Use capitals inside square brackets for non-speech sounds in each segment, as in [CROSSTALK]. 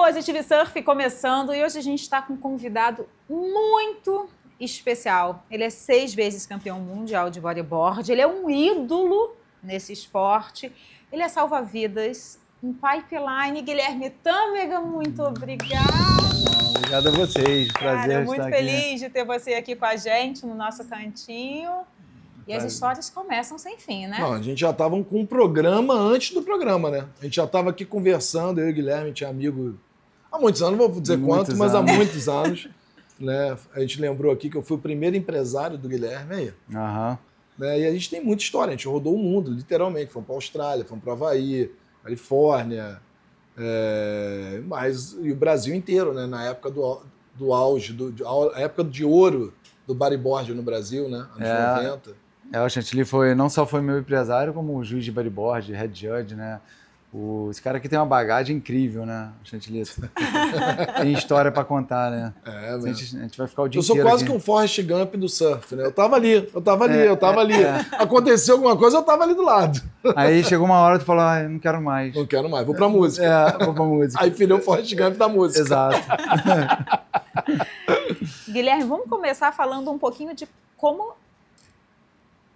Positive Surf começando e hoje a gente está com um convidado muito especial. Ele é seis vezes campeão mundial de bodyboard, ele é um ídolo nesse esporte, ele é salva-vidas em pipeline. Guilherme Tâmega, muito obrigada. Obrigado a vocês, prazer Cara, muito estar feliz aqui. de ter você aqui com a gente no nosso cantinho. E as Prazer. histórias começam sem fim, né? Não, a gente já estava com um programa antes do programa, né? A gente já estava aqui conversando, eu e o Guilherme tinha amigo há muitos anos, não vou dizer Muitos quanto, mas há muitos anos. né? A gente lembrou aqui que eu fui o primeiro empresário do Guilherme aí. Aham. né? E a gente tem muita história, a gente rodou o mundo, literalmente. Fomos para Austrália, fomos para Havaí, Califórnia, é, mas, e o Brasil inteiro, né? Na época do, do auge, do, de- a época de ouro do bodyboard no Brasil, né? Anos É. 90. É, o Chantilly foi, não só foi meu empresário, como juiz de bodyboard, head judge, né? O, esse cara aqui tem uma bagagem incrível, né, o Chantilly? [LAUGHS] tem história pra contar, né? É, A gente, a gente vai ficar o dia Eu sou inteiro quase aqui. que um Forrest Gump do surf, né? Eu tava ali, eu tava ali, É, eu tava é, ali. é. Aconteceu alguma coisa, eu tava ali do lado. Aí chegou uma hora tu falou, ah, eu não quero mais. Não quero mais, vou pra música. É, vou pra música. Aí filhou o Forrest Gump da música. Exato. [LAUGHS] Guilherme, vamos começar falando um pouquinho de como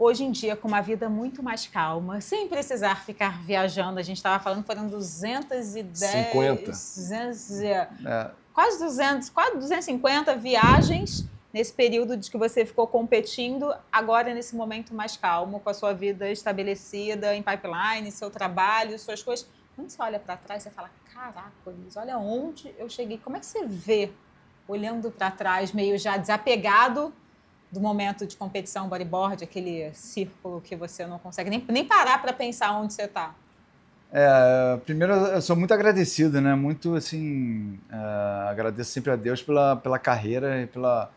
hoje em dia, com uma vida muito mais calma, sem precisar ficar viajando, a gente estava falando foram 210... 50. 200, e- É, quase 200, quase 250 viagens nesse período de que você ficou competindo, agora nesse momento mais calmo, com a sua vida estabelecida em pipeline, seu trabalho, suas coisas. Quando você olha para trás, você fala, caraca, Liz, olha onde eu cheguei. Como é que você vê, olhando para trás, meio já desapegado do momento de competição bodyboard, aquele círculo que você não consegue nem, nem parar para pensar onde você está? É, primeiro, eu sou muito agradecido, né? Muito, assim, é, agradeço sempre a Deus pela, pela carreira e pela,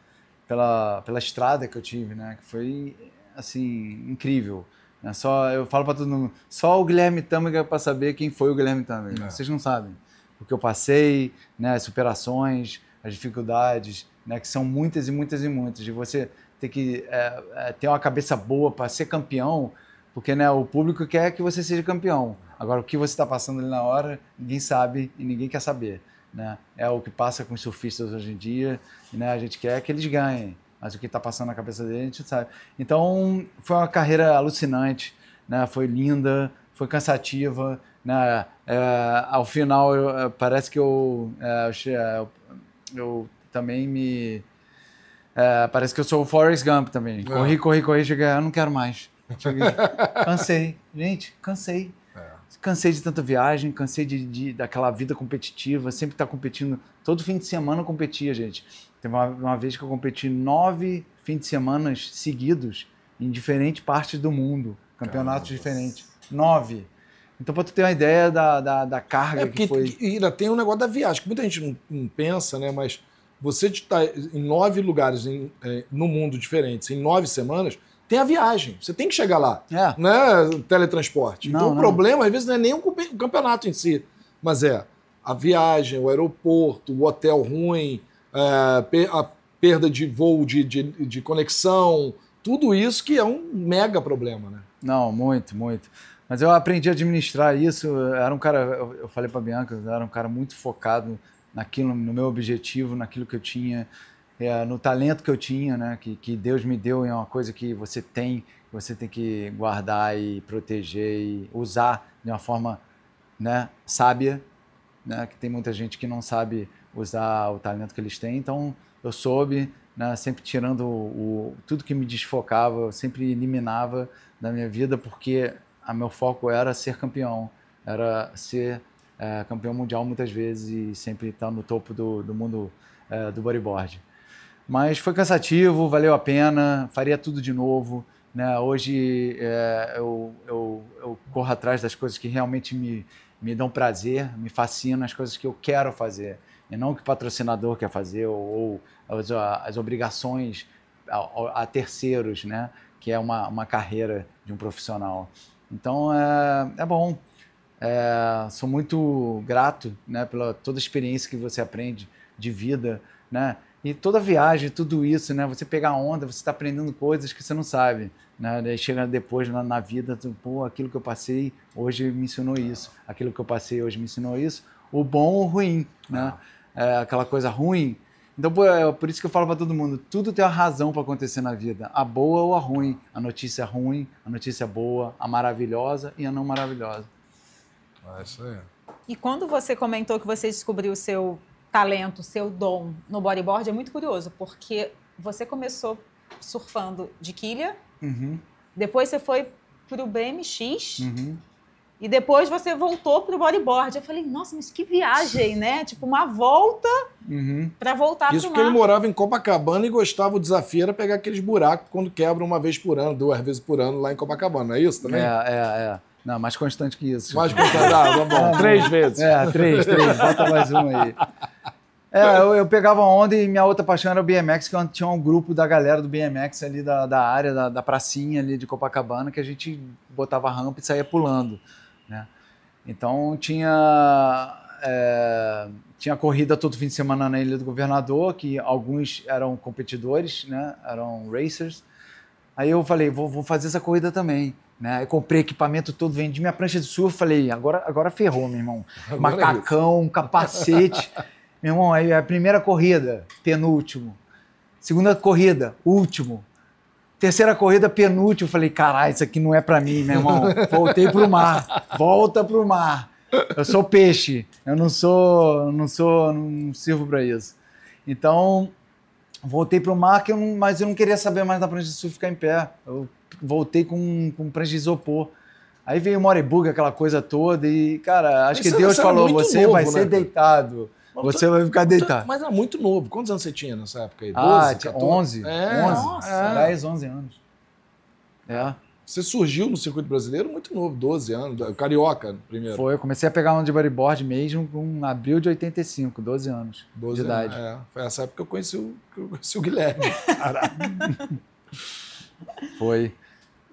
pela, pela estrada que eu tive, né? Que foi, assim, incrível. né? Só, eu falo para todo mundo, só o Guilherme Tâmega para saber quem foi o Guilherme Tâmega. É. Vocês não sabem. O que eu passei, né? As superações, as dificuldades, né? Que são muitas e muitas e muitas. De você ter que é, é, ter uma cabeça boa para ser campeão, porque né, o público quer que você seja campeão. Agora, o que você está passando ali na hora, ninguém sabe e ninguém quer saber. Né? É o que passa com os surfistas hoje em dia. Né, a gente quer que eles ganhem, mas o que está passando na cabeça deles, a gente sabe. Então, foi uma carreira alucinante, né? foi linda, foi cansativa. Né? É, ao final, eu- é, parece que eu, é, eu, eu também me. É, parece que eu sou o Forrest Gump também. Corri, corri, corri, cheguei, eu não quero mais. Cheguei, [LAUGHS] cansei. Gente, cansei. Cansei de tanta viagem, cansei de, de- daquela vida competitiva, sempre estar competindo. Todo fim de semana eu competia, gente. Teve uma, uma vez que eu competi nove fins de semana seguidos em diferentes partes do mundo, campeonatos Caramba. diferentes. Nove. Então, para tu ter uma ideia da, da, da carga É porque que foi. e ainda tem um negócio da viagem, que muita gente não, não pensa, né? Mas você está em nove lugares em- eh, no mundo diferentes, em nove semanas, tem a viagem. Você tem que chegar lá. É, Não é teletransporte. Não, então o não. problema, às vezes, não é nem o campe- o campeonato em si, mas é a viagem, o aeroporto, o hotel ruim, é, a perda de voo, de, de, de conexão, tudo isso que é um mega problema, né? Não, muito, muito. Mas eu aprendi a administrar isso. Eu Era um cara, eu eu falei para Bianca, eu era um cara muito focado naquilo, no meu objetivo, naquilo que eu tinha, é, no talento que eu tinha, né? Que, que Deus me deu é uma coisa que você tem, você tem que guardar e proteger e usar de uma forma, né, sábia, né? Que tem muita gente que não sabe usar o talento que eles têm. Então eu soube, né? Sempre tirando o, tudo que me desfocava, eu sempre eliminava da minha vida porque a meu foco era ser campeão, era ser é, campeão mundial muitas vezes e sempre estar no topo do, do mundo é, do bodyboard. Mas foi cansativo, valeu a pena, faria tudo de novo. Né? Hoje é, eu, eu, eu corro atrás das coisas que realmente me, me dão prazer, me fascinam, as coisas que eu quero fazer. E não o que o patrocinador quer fazer ou, ou as, as obrigações a, a terceiros, né? que é uma, uma carreira de um profissional. Então é, é bom. É, sou muito grato né, pela toda a experiência que você aprende de vida, né? E toda viagem, tudo isso, né? Você pegar onda, você está aprendendo coisas que você não sabe, né? Daí chega depois na, na vida, pô, aquilo que eu passei hoje me ensinou isso, aquilo que eu passei hoje me ensinou isso, o bom ou o ruim, né? É, aquela coisa ruim. Então, por, é por isso que eu falo para todo mundo, tudo tem uma razão para acontecer na vida, a boa ou a ruim, a notícia ruim, a notícia boa, a maravilhosa e a não maravilhosa. É isso aí. E quando você comentou que você descobriu o seu talento, o seu dom no bodyboard, é muito curioso, porque você começou surfando de quilha, Uhum, depois você foi pro BMX uhum. e depois você voltou pro bodyboard. Eu falei, nossa, mas que viagem, né? Tipo, uma volta Uhum. para voltar Isso pro porque ele mar. morava em Copacabana e gostava, o desafio era pegar aqueles buracos quando quebra uma vez por ano, duas vezes por ano lá em Copacabana, não é isso também? É, é, é. Não, mais constante que isso. Mais contado, ah, tá bom, [LAUGHS] três vezes. É, três, três. Bota mais um aí. É, eu, eu pegava onda e minha outra paixão era o BMX, que eu tinha um grupo da galera do BMX ali da, da área, da, da pracinha ali de Copacabana, que a gente botava rampa e saía pulando, né? Então tinha, é, tinha corrida todo fim de semana na Ilha do Governador, que alguns eram competidores, né? Eram racers. Aí eu falei, vou, vou fazer essa corrida também. Né? Eu comprei equipamento todo, vendi minha prancha de surf, falei, agora, agora ferrou, meu irmão. Agora é Macacão, um capacete. [LAUGHS] meu irmão, aí a primeira corrida, penúltimo. Segunda corrida, último. Terceira corrida, penúltimo. Falei, caralho, isso aqui não é pra mim, meu irmão. Voltei pro mar. Volta pro mar. Eu sou peixe. Eu não sou, não sou, não sirvo pra isso. Então, voltei pro mar, que eu não- mas eu não queria saber mais da prancha de surf ficar em pé. Eu voltei com, com prancha de isopor. Aí veio o Moreburg, aquela coisa toda, e, cara, acho Mas que você- Deus você falou: você novo, vai né, ser deitado. Você vai ficar deitado. Mas era muito novo. Quantos anos você tinha nessa época aí? 12, Ah, tinha 14? 11. É, 11. Nossa. 10, 11 anos. É. Você surgiu no circuito brasileiro muito novo, 12 anos. Carioca, primeiro. Foi, eu comecei a pegar onda de bodyboard mesmo com abril de 85, 12 anos 12 de idade. anos. É, foi essa época que eu conheci o, que eu conheci o Guilherme. [LAUGHS] Caraca. Foi.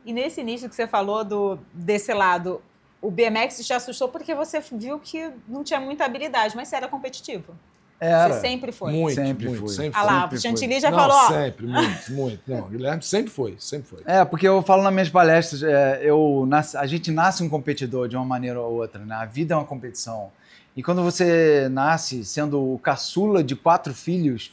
E nesse início que você falou do, desse lado, o BMX te assustou porque você viu que não tinha muita habilidade, mas você era competitivo. Era. Você sempre foi. Muito, Sempre muito, sempre Ah foi. lá, sempre o foi. Chantilly já Não, falou, ó, sempre, muito, muito. Não, o Guilherme sempre foi, sempre foi. É, porque eu falo nas minhas palestras, é, eu nasci- a gente nasce um competidor de uma maneira ou outra, né? A vida é uma competição. E quando você nasce sendo o caçula de quatro filhos,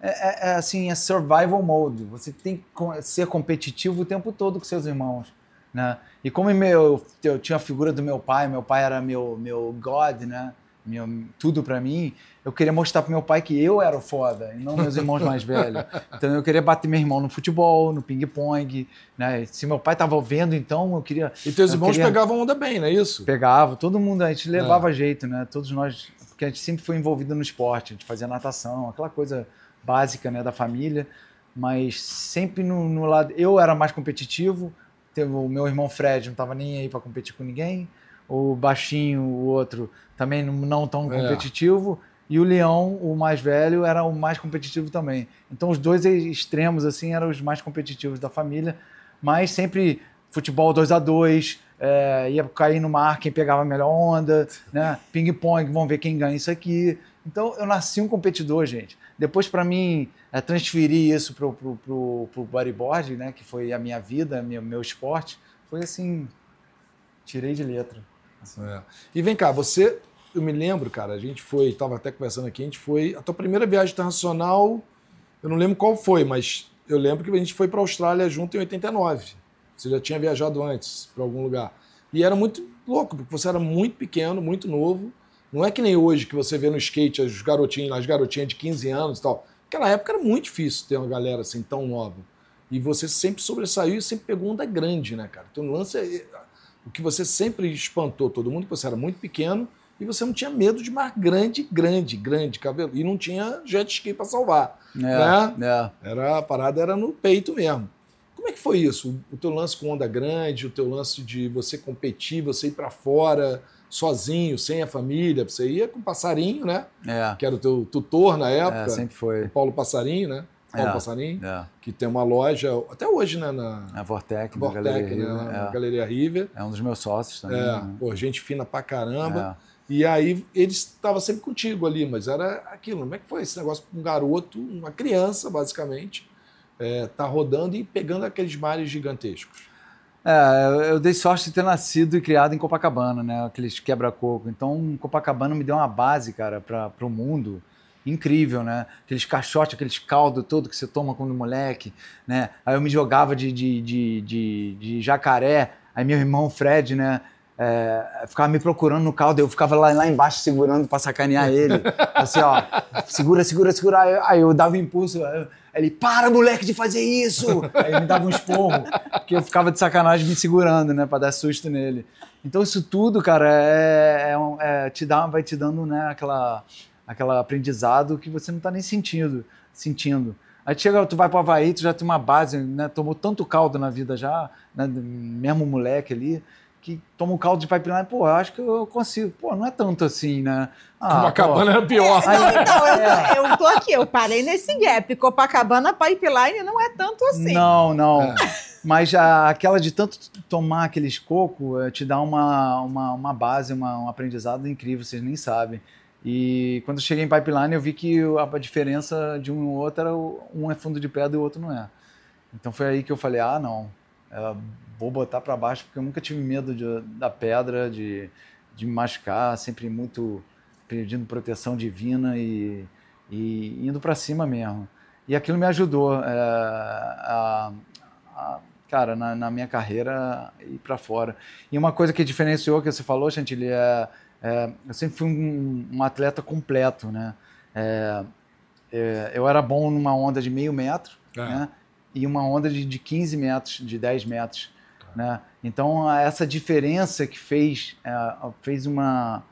é, é- é assim, é survival mode. Você tem que ser competitivo o tempo todo com seus irmãos, né? E como meu, eu tinha a figura do meu pai, meu pai era meu, meu God, né? Meu, tudo pra mim, eu queria mostrar pro meu pai que eu era o foda, e não meus irmãos mais velhos. [LAUGHS] Então eu queria bater meu irmão no futebol, no ping-pong, né? Se meu pai tava vendo, então eu queria. E teus Eu irmãos queria- pegavam onda bem, não é isso? Pegava, todo mundo, a gente levava jeito, né? Todos nós, porque a gente sempre foi envolvido no esporte, a gente fazia natação, aquela coisa básica, né, da família, mas sempre no, no lado. Eu era mais competitivo, teve o meu irmão Fred não tava nem aí para competir com ninguém, o baixinho, o outro, também não, tão É. competitivo. E o Leão, o mais velho, era o mais competitivo também. Então, os dois extremos, assim, eram os mais competitivos da família. Mas sempre futebol 2 a 2 é, ia cair no mar quem pegava a melhor onda, né? Ping-pong, vamos ver quem ganha isso aqui. Então, eu nasci um competidor, gente. Depois, para mim, é, transferir isso pro, pro, pro, pro bodyboard, né? Que foi a minha vida, meu, meu esporte, foi assim, tirei de letra. É. E vem cá, você, eu me lembro, cara, a gente foi, estava até conversando aqui, a gente foi, a tua primeira viagem internacional, eu não lembro qual foi, mas eu lembro que a gente foi para a Austrália junto em 89. Você já tinha viajado antes para algum lugar. E era muito louco, porque você era muito pequeno, muito novo. Não é que nem hoje que você vê no skate os garotinhos, as garotinhas de 15 anos e tal. Naquela época era muito difícil ter uma galera assim tão nova. E você sempre sobressaiu e sempre pegou onda grande, né, cara? Então o lance é, o que você sempre espantou todo mundo, que você era muito pequeno e você não tinha medo de mar grande, grande, grande cabelo. E não tinha jet ski para salvar. É, Né? é. Era, a parada era no peito mesmo. Como é que foi isso? O teu lance com onda grande, o teu lance de você competir, você ir para fora sozinho, sem a família. Você ia com o Passarinho, né? É, Que era o teu tutor na época. é, sempre foi. O Paulo Passarinho, né? Paulo É. Passarinho, É, que tem uma loja, até hoje, né? Na a Vortec, na Vortec, Galeria né? River, Na é. Galeria River. É um dos meus sócios também. É, né? pô, gente fina pra caramba. É. E aí eles estavam sempre contigo ali, mas era aquilo. Como é que foi esse negócio com um garoto, uma criança, basicamente, é, tá rodando e pegando aqueles mares gigantescos? É, eu dei sorte de ter nascido e criado em Copacabana, né? Aqueles quebra-coco. Então, Copacabana me deu uma base, cara, para o mundo incrível, né? Aqueles caixotes, aqueles caldos todo que você toma quando moleque, né? Aí eu me jogava de, de, de, de, de jacaré, aí meu irmão Fred, né? É, ficava me procurando no caldo, eu ficava lá, lá embaixo segurando para sacanear ele. [LAUGHS] Assim, ó, segura, segura, segura. Aí, aí eu dava um impulso. Aí ele, para, moleque, de fazer isso! Aí ele me dava um esporro, porque eu ficava de sacanagem me segurando, né, para dar susto nele. Então isso tudo, cara, é, é, é, te dá, vai te dando, né, aquela, aquela aprendizado que você não tá nem sentindo, sentindo. Aí chega, tu vai para o Havaí, tu já tem uma base, né, tomou tanto caldo na vida já, né, mesmo moleque ali, que toma um caldo de pipeline, pô, eu acho que eu consigo. Pô, não é tanto assim, né? Ah, Copacabana era pior. É, não, então, é. eu, eu tô aqui, eu parei nesse gap. Copacabana pipeline não é tanto assim. Não, não. É. Mas a, aquela de tanto tomar aqueles cocos eh, te dá uma, uma, uma base, uma, um aprendizado incrível, vocês nem sabem. E quando eu cheguei em pipeline, eu vi que a diferença de um e outro era um é fundo de pedra e o outro não é. Então foi aí que eu falei, ah, não. É, vou botar para baixo, porque eu nunca tive medo de, da pedra, de, de me machucar, sempre muito pedindo proteção divina e, e indo para cima mesmo. E aquilo me ajudou é, a, a, cara, na, na, minha carreira ir para fora. E uma coisa que diferenciou, que você falou, Chantilly, é, é eu sempre fui um, um atleta completo, né? É, é eu era bom numa onda de meio metro, é. né? E uma onda de, de 15 metros, de 10 metros. Né? Então, essa diferença que fez, é, fez uma,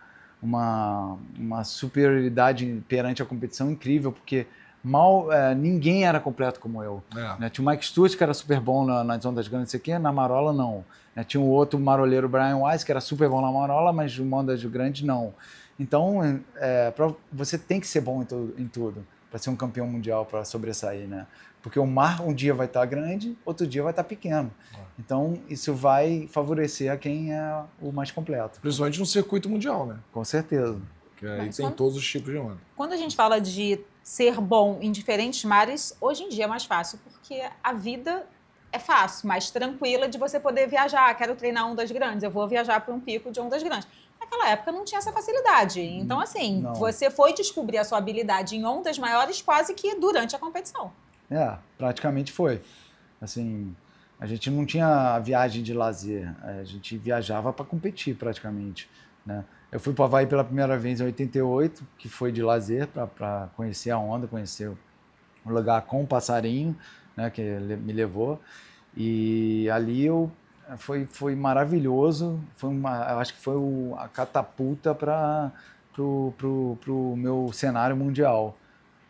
uma, uma superioridade perante a competição incrível, porque mal é, ninguém era completo como eu. É. Né? Tinha o Mike Stewart, que era super bom na, nas ondas grandes, sei que, na marola não. Né? Tinha o outro maroleiro, Brian Wise, que era super bom na marola, mas no ondas grandes não. Então, é, pra, você tem que ser bom em, tu, em tudo para ser um campeão mundial, para sobressair, né? Porque o mar um dia vai estar tá grande, outro dia vai estar tá pequeno. É. Então, isso vai favorecer a quem é o mais completo. Principalmente no circuito mundial, né? Com certeza. Que aí Mas tem quando, todos os tipos de onda. Quando a gente fala de ser bom em diferentes mares, hoje em dia é mais fácil, porque a vida é fácil, mais tranquila de você poder viajar. Quero treinar ondas grandes, eu vou viajar para um pico de ondas grandes. Naquela época não tinha essa facilidade. Então, assim, não. você foi descobrir a sua habilidade em ondas maiores quase que durante a competição. É, praticamente foi. Assim, a gente não tinha viagem de lazer, a gente viajava para competir praticamente. Né? Eu fui para Havaí pela primeira vez em 88, que foi de lazer, para conhecer a onda, conhecer o lugar com o passarinho, né, que me levou. E ali eu foi, foi maravilhoso, foi uma, acho que foi o, a catapulta para o pro, pro, pro meu cenário mundial.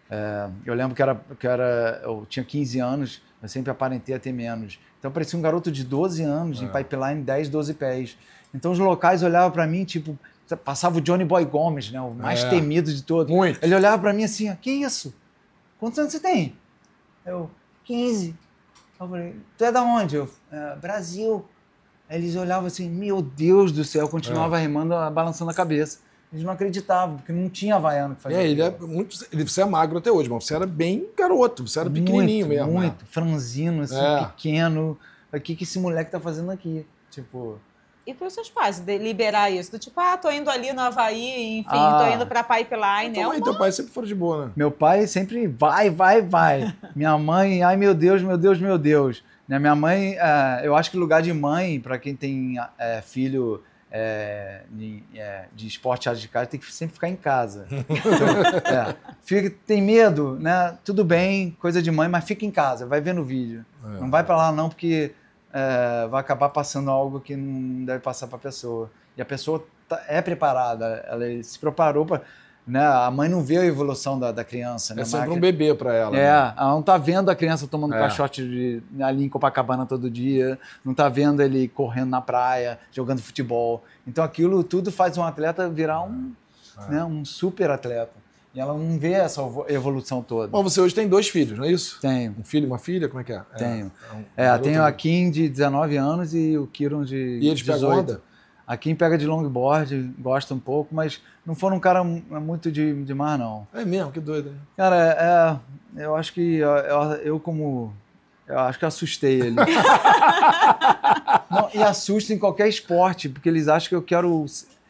É, eu lembro que, era, que era, eu tinha 15 anos, eu sempre aparentei a ter menos. Então parecia um garoto de 12 anos, é. em pipeline 10, 12 pés. Então os locais olhavam para mim, tipo, passava o Johnny Boy Gomes, né, o mais é. temido de todos. Muito. Ele olhava para mim assim, que isso? Quantos anos você tem? Eu, 15. Eu falei, tu é da onde? Eu, é, Brasil. Aí eles olhavam assim, meu Deus do céu, eu continuava é. remando, balançando a cabeça. Eles não acreditavam, porque não tinha havaiano que fazia. É, ele é muito. Ele, você é magro até hoje, mas você era bem garoto, você era muito, pequenininho mesmo. Muito, né? franzino, assim, é. pequeno. O que, que esse moleque tá fazendo aqui? Tipo. E para os seus pais liberar isso? Do tipo, ah, tô indo ali no Havaí, enfim, ah, tô indo pra Pipeline. Então, é uma... teu pai sempre foram de boa, né? Meu pai sempre vai, vai, vai. [LAUGHS] minha mãe, ai meu Deus, meu Deus, meu Deus. Minha mãe, é, eu acho que lugar de mãe, para quem tem é, filho é, de, é, de esporte radical tem que sempre ficar em casa. [LAUGHS] Então, é, fica, tem medo, né? Tudo bem, coisa de mãe, mas fica em casa, vai ver no vídeo. É. Não vai para lá não, porque é, vai acabar passando algo que não deve passar para a pessoa. E a pessoa tá, é preparada, ela se preparou para né? A mãe não vê a evolução da, da criança. Né? É sempre um bebê para ela. É, né? ela não está vendo a criança tomando é. caixote de, ali em Copacabana todo dia, não está vendo ele correndo na praia, jogando futebol. Então aquilo tudo faz um atleta virar um, é. né, um super atleta. E ela não vê essa evolução toda. Bom, você hoje tem dois filhos, não é isso? Tenho. Um filho e uma filha? Como é que é? Tenho. É, um, é tenho a Kim de 19 anos e o Kiron de e eles 18. Pegam onda? A Kim pega de longboard, gosta um pouco, mas não foram um cara muito de, de mar, não. É mesmo? Que doido. Né? Cara, é, eu acho que eu, eu como Eu acho que eu assustei ele. [LAUGHS] Não, e assusta em qualquer esporte, porque eles acham que eu quero.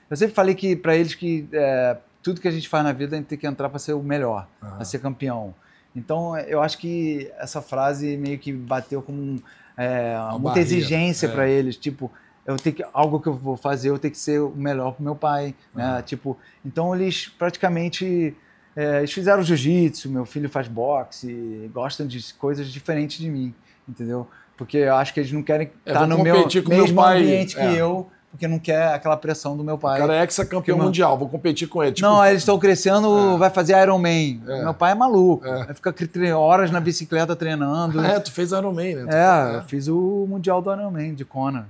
Eu sempre falei que para eles que é, tudo que a gente faz na vida a gente tem que entrar para ser o melhor, uhum. para ser campeão. Então eu acho que essa frase meio que bateu como é, muita exigência é. para eles, tipo eu tenho que, algo que eu vou fazer, eu tenho que ser o melhor para meu pai, uhum. né? Tipo, então eles praticamente é, eles fizeram jiu-jitsu, meu filho faz boxe, gostam de coisas diferentes de mim, entendeu? Porque eu acho que eles não querem estar tá no meu mesmo meu pai, ambiente é. que eu, porque não quer aquela pressão do meu pai. O cara é ex-campeão mundial, vou competir com ele. Tipo, não, eles estão crescendo, é. vai fazer Ironman. É. Meu pai é maluco, é. vai ficar horas na bicicleta treinando. [LAUGHS] É, tu fez Ironman, né? Tu é, eu fiz o Mundial do Ironman, de Kona.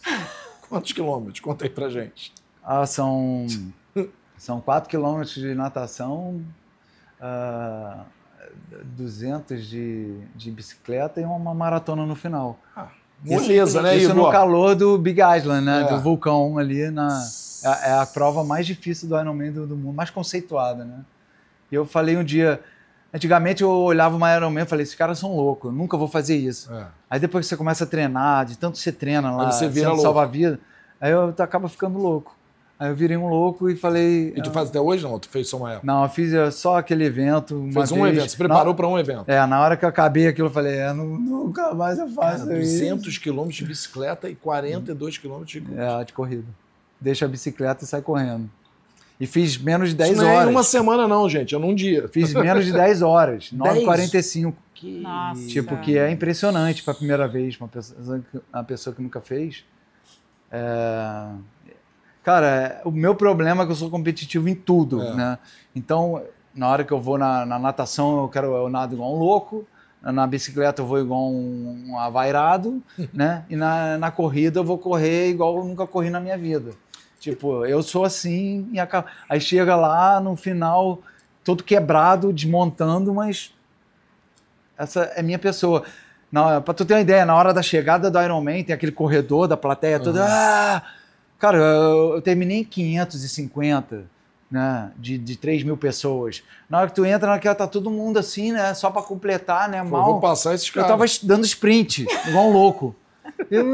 [LAUGHS] Quantos quilômetros? Conta aí pra gente. Ah, são [LAUGHS] são 4 quilômetros de natação, uh, 200 de, de bicicleta e uma maratona no final. Ah, moleza, né, Isso no calor do Big Island, né? É. Do vulcão ali. Na, é, é, a prova mais difícil do Ironman do, do mundo, mais conceituada, né? E eu falei um dia... Antigamente eu olhava uma Ironman e falei, esses caras são loucos, eu nunca vou fazer isso. É. Aí depois que você começa a treinar, de tanto você treina lá, você vira salva-vida, aí eu acaba ficando louco. Aí eu virei um louco e falei. E tu faz até hoje não? Tu fez só uma época? Não, eu fiz é, só aquele evento. Fez um vez. evento, se preparou para um evento. É, na hora que eu acabei aquilo, eu falei, é, nunca mais eu faço Cara, 200 quilômetros de bicicleta e 42 quilômetros de É, de corrida. Deixa a bicicleta e sai correndo. E fiz menos de 10 Isso não horas. Não é em uma semana, não, gente, é num dia. Fiz menos de 10 horas, [LAUGHS] 9h45. Que... Nossa. Tipo, que é impressionante para a primeira vez, uma pessoa, uma pessoa que nunca fez. É... Cara, o meu problema é que eu sou competitivo em tudo, é. né? Então, na hora que eu vou na, na, natação, eu quero eu nado igual um louco, na bicicleta eu vou igual um, um avairado, [LAUGHS] né? E na, na corrida eu vou correr igual eu nunca corri na minha vida. Tipo, eu sou assim e acaba... aí chega lá no final todo quebrado, desmontando, mas essa é minha pessoa. Para tu ter uma ideia, na hora da chegada do Ironman, tem aquele corredor da plateia toda. Uhum. Ah! Cara, eu, eu terminei em 550, né? De, de 3 mil pessoas. Na hora que tu entra naquela, tá todo mundo assim, né? Só para completar, né? Mal. Eu vou passar esses caras. Eu tava dando sprint, [LAUGHS] igual um louco. Eu,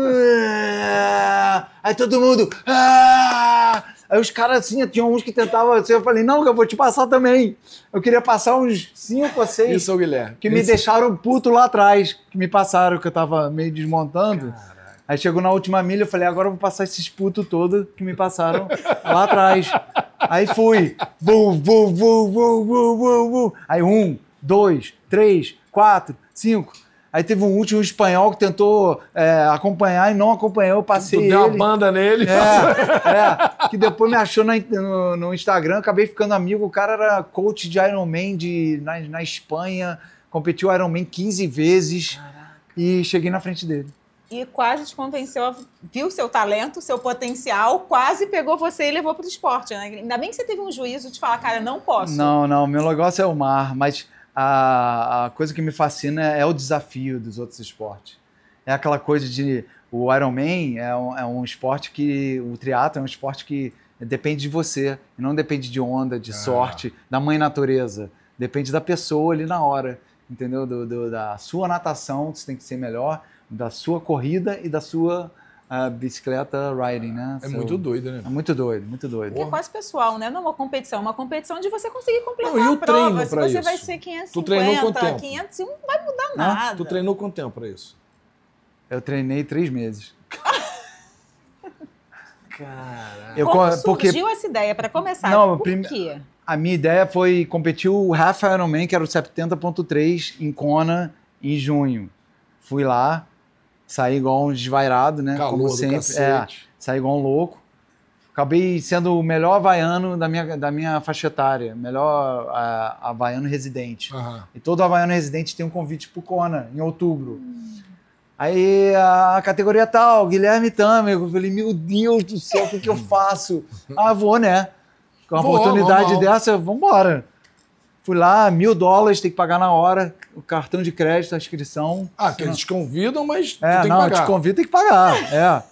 ah! aí todo mundo. Ah! Aí os caras assim, tinha uns que tentavam assim, eu falei, não, eu vou te passar também. Eu queria passar uns cinco ou seis. Isso, Guilherme. Que Isso. me deixaram puto lá atrás, que me passaram, que eu tava meio desmontando. Cara. Aí chegou na última milha, eu falei, agora eu vou passar esses putos todos que me passaram lá atrás. Aí fui. Bum, bum, bum, bum, bum, bum, bum. Aí um, dois, três, quatro, cinco. Aí teve um último espanhol que tentou é, acompanhar e não acompanhou, eu passei tu deu uma banda nele. É, é, que depois me achou no, no, Instagram, acabei ficando amigo. O cara era coach de Ironman de, na, na Espanha, competiu Ironman 15 vezes Caraca. e cheguei na frente dele e quase te convenceu, viu seu talento, seu potencial, quase pegou você e levou para o esporte. Né? Ainda bem que você teve um juízo de falar, cara, não posso. Não, não, meu negócio é o mar, mas a, a coisa que me fascina é o desafio dos outros esportes. É aquela coisa de. O Ironman é um, é um esporte que. O triatlo é um esporte que depende de você, não depende de onda, de ah. sorte, da mãe natureza. Depende da pessoa ali na hora, entendeu? Do, do, da sua natação, você tem que ser melhor da sua corrida e da sua uh, bicicleta riding, né? É Seu... muito doido, né? É muito doido, muito doido. É quase pessoal, né? Não é uma competição, é uma competição de você conseguir completar não, e o a prova. Treino Se você isso? vai ser 550, tu treinou quanto tempo? 500, não vai mudar nada. Tu treinou quanto tempo para isso? Eu treinei três meses. [LAUGHS] Caraca. Eu, Como surgiu porque... essa ideia, para começar? Não, por prime... quê? A minha ideia foi competir o Half Ironman, que era o 70.3, em Kona, em junho. Fui lá, saí igual um desvairado, né? Calor como sempre. É, saí igual um louco. Acabei sendo o melhor havaiano da minha, da minha faixa etária, melhor uh, havaiano residente. Uhum. E todo havaiano residente tem um convite pro Kona, em outubro. Hum. Aí a categoria tal, Guilherme Tamer, eu falei, meu Deus do céu, o que, que eu [LAUGHS] faço? ah, vou, né? Com uma vou, oportunidade vamos, dessa, vambora. Fui lá, mil dólares, tem que pagar na hora, o cartão de crédito, a inscrição. Ah, que eles te convidam, mas é, tem não, que pagar. te convido, tem que pagar, é.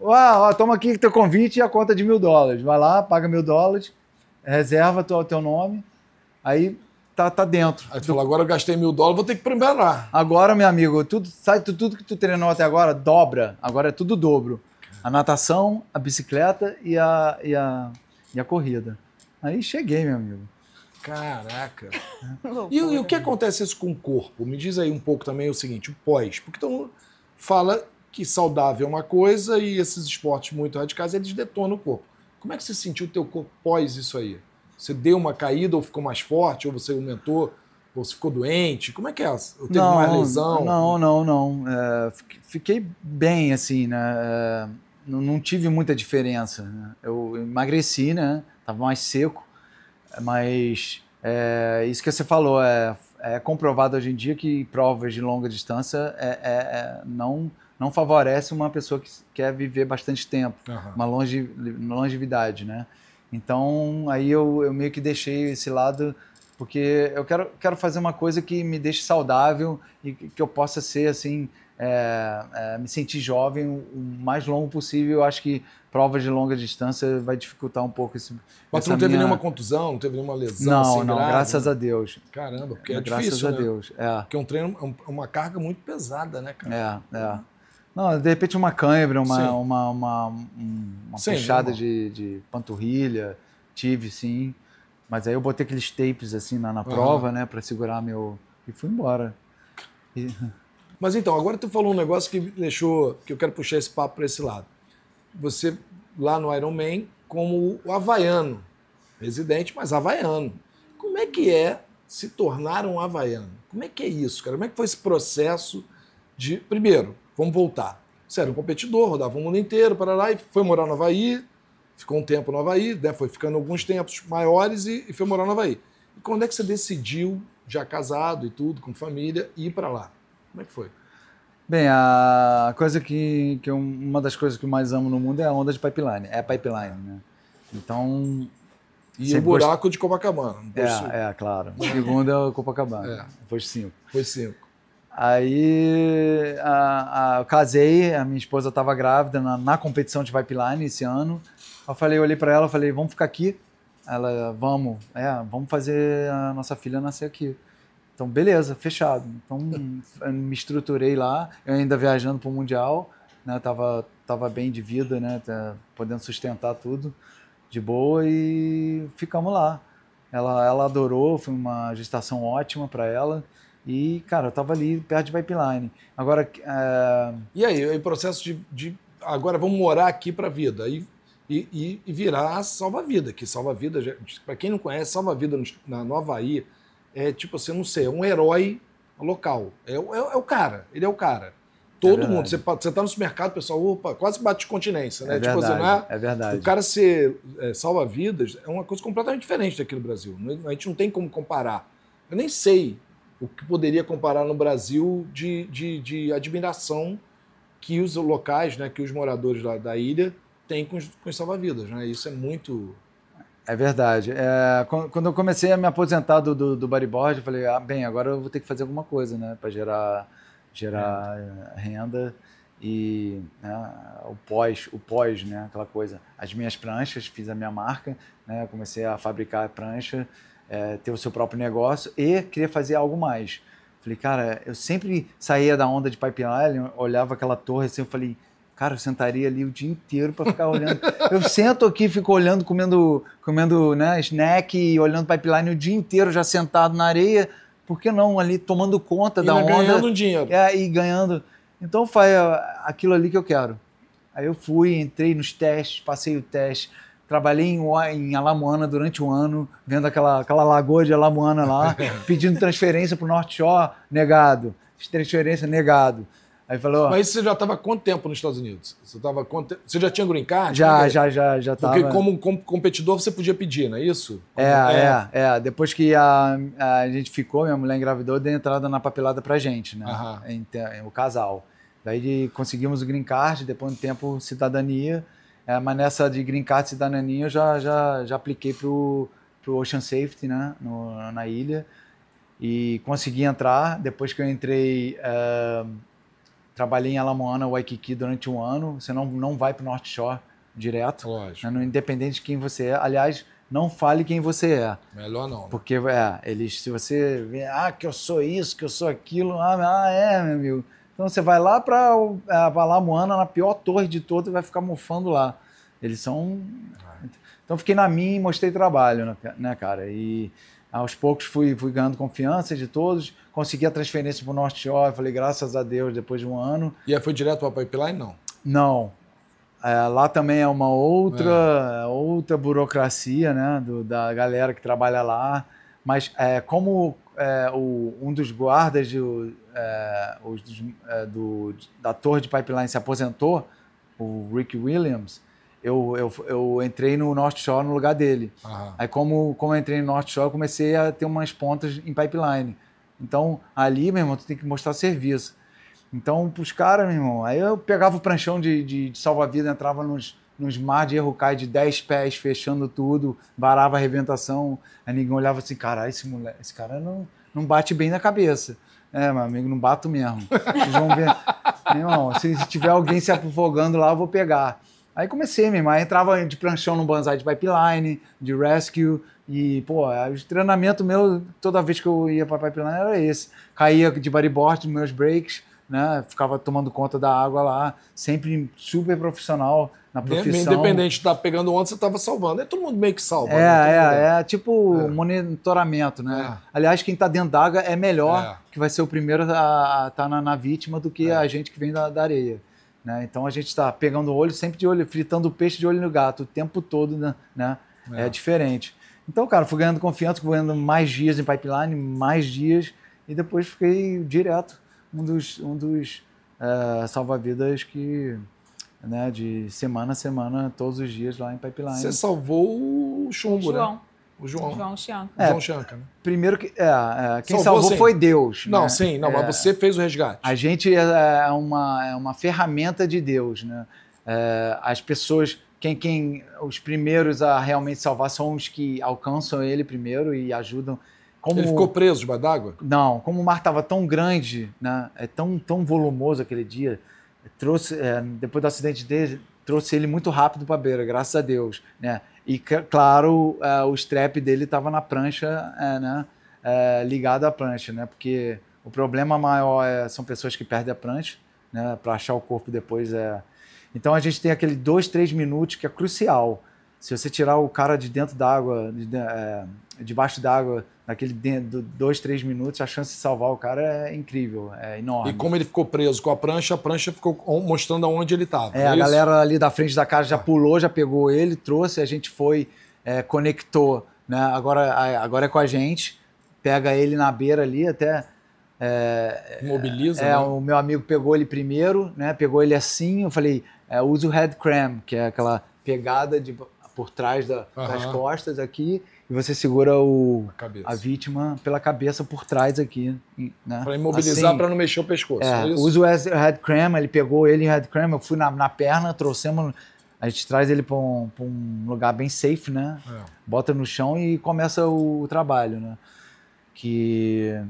Ó, ó, toma aqui teu convite e a conta de mil dólares. Vai lá, paga mil dólares, reserva teu, teu nome. Aí tá, tá dentro. Aí tu falou, agora eu gastei mil dólares, vou ter que preparar. Agora, meu amigo, tudo, sabe, tu- tudo que tu treinou até agora, dobra. Agora é tudo dobro. A natação, a bicicleta e a, e a, e a corrida. Aí cheguei, meu amigo. Caraca. [LAUGHS] E, o- e o que acontece isso com o corpo? Me diz aí um pouco também o seguinte, o pós. Porque então fala que saudável é uma coisa e esses esportes muito radicais, eles detonam o corpo. Como é que você sentiu o teu corpo pós isso aí? Você deu uma caída ou ficou mais forte? Ou você aumentou? Ou você ficou doente? Como é que é? Ou teve mais lesão? Não, não, não. É, fiquei- fiquei bem, assim, né? É, não, não tive muita diferença. né? Eu emagreci, né? Tava mais seco, mas é, isso que você falou é, é comprovado hoje em dia que provas de longa distância é, é- é- não, não favorece uma pessoa que quer viver bastante tempo Aham. uma longe, longevidade, né? Então, aí eu, eu meio que deixei esse lado, porque eu quero, quero fazer uma coisa que me deixe saudável e que eu possa ser, assim, é, é, me sentir jovem o mais longo possível. Eu acho que provas de longa distância vai dificultar um pouco esse. Mas tu não teve minha- nenhuma contusão, não teve nenhuma lesão? Não, assim, não, grave, graças né? a Deus. Caramba, porque é graças difícil, a né? Deus. É. Porque um treino é um- é uma carga muito pesada, né, cara? É, é. Não, de repente uma cãibra, Sim. uma, uma, uma, um- uma Sim, puxada de, de panturrilha, tive sim. Mas aí eu botei aqueles tapes assim na, na prova, né, pra segurar meu. E fui embora. E- Mas então, agora tu falou um negócio que deixou, que eu quero puxar esse papo para esse lado. Você lá no Iron Man como o havaiano, residente, mas havaiano. Como é que é se tornar um havaiano? Como é que é isso, cara? Como é que foi esse processo de primeiro, vamos voltar. Você era um competidor, rodava o mundo inteiro, para lá e foi morar no Havaí, ficou um tempo no Havaí, né? foi ficando alguns tempos maiores e, e foi morar no Havaí. E quando é que você decidiu, já casado e tudo, com família, ir para lá? Como é que foi? Bem, a coisa que, que eu- uma das coisas que eu mais amo no mundo é a onda de pipeline. É pipeline, né? Então. E o buraco de Copacabana. foi. É, é, claro. O segundo é o Copacabana. É. Depois cinco. Foi cinco. Aí a, a- eu casei, a minha esposa estava grávida na, na competição de pipeline esse ano. Eu falei, eu olhei para ela, falei, vamos ficar aqui. Ela, vamos, é, vamos fazer a nossa filha nascer aqui. Então, beleza, fechado. Então, me estruturei lá, eu ainda viajando para o Mundial, né? Tava, tava bem de vida, né? tá podendo sustentar tudo de boa e ficamos lá. Ela, ela adorou, foi uma gestação ótima para ela. E, cara, eu tava ali perto de pipeline. Agora, é, E aí, o processo de, de agora vamos morar aqui para vida e, e, e- e virar salva-vida, que salva-vida, para quem não conhece, salva-vida no, na, no Havaí é tipo assim, não sei, é um herói local. É, o- é, é o cara, ele é o cara. Todo verdade. mundo, você, você tá no supermercado, o pessoal, opa, quase bate de continência, né? é tipo assim, verdade. não é, é verdade. O cara ser é, salva-vidas é uma coisa completamente diferente daqui no Brasil. Não- A gente não tem como comparar. Eu nem sei o que poderia comparar no Brasil de, de, de admiração que os locais, né, que os moradores da, da ilha têm com os, com os salva-vidas. Né? Isso é muito. É verdade. É, quan- quando eu comecei a me aposentar do, do, do bodyboard, eu falei, ah, bem, agora eu vou ter que fazer alguma coisa, né? Para gerar, gerar eh, renda e né, o pós, o pós, né? Aquela coisa. As minhas pranchas, fiz a minha marca, né? Comecei a fabricar prancha, eh, ter o seu próprio negócio e queria fazer algo mais. Falei, cara, eu sempre saía da onda de pipeline, olhava aquela torre assim, eu falei, cara, eu sentaria ali o dia inteiro para ficar olhando. [LAUGHS] eu sento aqui, fico olhando, comendo, comendo né, snack e olhando pipeline o dia inteiro, já sentado na areia. Por que não ali tomando conta da Ainda onda ganhando um dinheiro. é, e ganhando? Então ah, aquilo ali que eu quero. Aí eu fui, entrei nos testes, passei o teste, trabalhei em, em Alamoana durante um ano, vendo aquela, aquela lagoa de Alamoana lá, [LAUGHS] pedindo transferência para o North Shore, negado. Transferência, negado. Aí falou, Mas você já estava há quanto tempo nos Estados Unidos? Você, tava quanto você já tinha green card? já, Como é que- já, já, já Porque tava. como com- competidor você podia pedir, não é isso? É, é, é. Depois que a, a gente ficou, minha mulher engravidou, deu entrada na papelada pra gente, né? Te- o casal. Daí conseguimos o green card, depois de um tempo cidadania. É, mas nessa de green card cidadania eu já, já, já apliquei pro, pro Ocean Safety, né? No, na ilha. E consegui entrar. Depois que eu entrei, é, trabalhei em Alamoana, Waikiki durante um ano. Você não, não vai pro North Shore direto Lógico. né, independente de quem você é. Aliás, não fale quem você é. Melhor não. Né? Porque, é, eles, se você vê, ah, que eu sou isso, que eu sou aquilo, ah, ah é, meu amigo. Então você vai lá para é, vai lá Moana, na pior torre de todas, e vai ficar mofando lá. Eles são. Então fiquei na minha e mostrei trabalho, né, né, cara? E aos poucos fui, fui ganhando confiança de todos, consegui a transferência para o North Shore, falei, graças a Deus, depois de um ano. E aí foi direto para a Pipeline? Não. Não. É, lá também é uma outra, é. outra burocracia, né, do, da galera que trabalha lá. Mas é, como é, o, um dos guardas de, é, os, é, do, da torre de pipeline se aposentou, o Rick Williams, eu, eu, eu entrei no North Shore no lugar dele. Aham. Aí, como, como eu entrei no North Shore, eu comecei a ter umas pontas em pipeline. Então, ali, meu irmão, tu tem que mostrar serviço. Então, pros caras, meu irmão, aí eu pegava o pranchão de, de, de salva-vida, entrava nos, nos mar de erro cai de 10 pés, fechando tudo, varava a arrebentação. Aí ninguém olhava assim, caralho, esse moleque, esse cara não, não bate bem na cabeça. É, meu amigo, não bato mesmo. Vocês vão ver. meu irmão, se, se tiver alguém se afogando lá, eu vou pegar. Aí comecei, meu irmão. Aí entrava de pranchão no banzai de pipeline, de rescue. E, pô, o treinamento meu, toda vez que eu ia para pipeline era esse. Caía de bodyboard, meus breaks né? Ficava tomando conta da água lá, sempre super profissional na profissão. Independente de estar tá pegando onde você estava salvando. É todo mundo meio que salva. É, né? é, é, tipo é. monitoramento, né? É. Aliás, quem está dentro d'água é melhor, é. que vai ser o primeiro a estar tá na, na, vítima do que é. a gente que vem da, da areia. Né? Então a gente está pegando o olho, sempre de olho, fritando o peixe de olho no gato o tempo todo, né? né? É. diferente. Então, cara, fui ganhando confiança, fui ganhando mais dias em pipeline, mais dias, e depois fiquei direto um dos, um dos uh, salva-vidas que, né, de semana a semana, todos os dias lá em Pipeline. Você salvou o chumbo, o João. né? O João. João Chianca. É, João Chianca, né? Primeiro que. É, é, quem salvou, salvou foi Deus. Não, né? sim, não, mas é. você fez o resgate. A gente é, é uma, é uma ferramenta de Deus, né? É, as pessoas. Quem, quem, os primeiros a realmente salvar são os que alcançam ele primeiro e ajudam como... Ele ficou preso debaixo d'água? Não, como o mar estava tão grande, né, é tão, tão volumoso aquele dia, trouxe, é, depois do acidente dele, trouxe ele muito rápido para a beira, graças a Deus. Né? E, claro, é, o strap dele estava na prancha, é, né, é, ligado à prancha, né? porque o problema maior é, são pessoas que perdem a prancha, né, para achar o corpo depois. É... Então a gente tem aquele dois, três minutos que é crucial. Se você tirar o cara de dentro d'água, de, é, debaixo d'água, naquele dentro, dois, três minutos, a chance de salvar o cara é incrível, é enorme. E como ele ficou preso com a prancha, a prancha ficou mostrando aonde ele estava. É, é a galera ali da frente da casa já pulou, já pegou ele, trouxe, a gente foi, é, conectou, né? Agora, agora é com a gente, pega ele na beira ali até. É, Mobiliza. É, né? o meu amigo pegou ele primeiro, né? Pegou ele assim, eu falei, é, usa o head cram, que é aquela pegada de, por trás da, das costas aqui e você segura o, a, a, vítima pela cabeça por trás aqui. Né? Para imobilizar, assim, para não mexer o pescoço. É, é usa o head cram, ele pegou ele em head cram, eu fui na, na perna, trouxemos. A gente traz ele para um, um, lugar bem safe, né? É. Bota no chão e começa o, o trabalho, né? Que.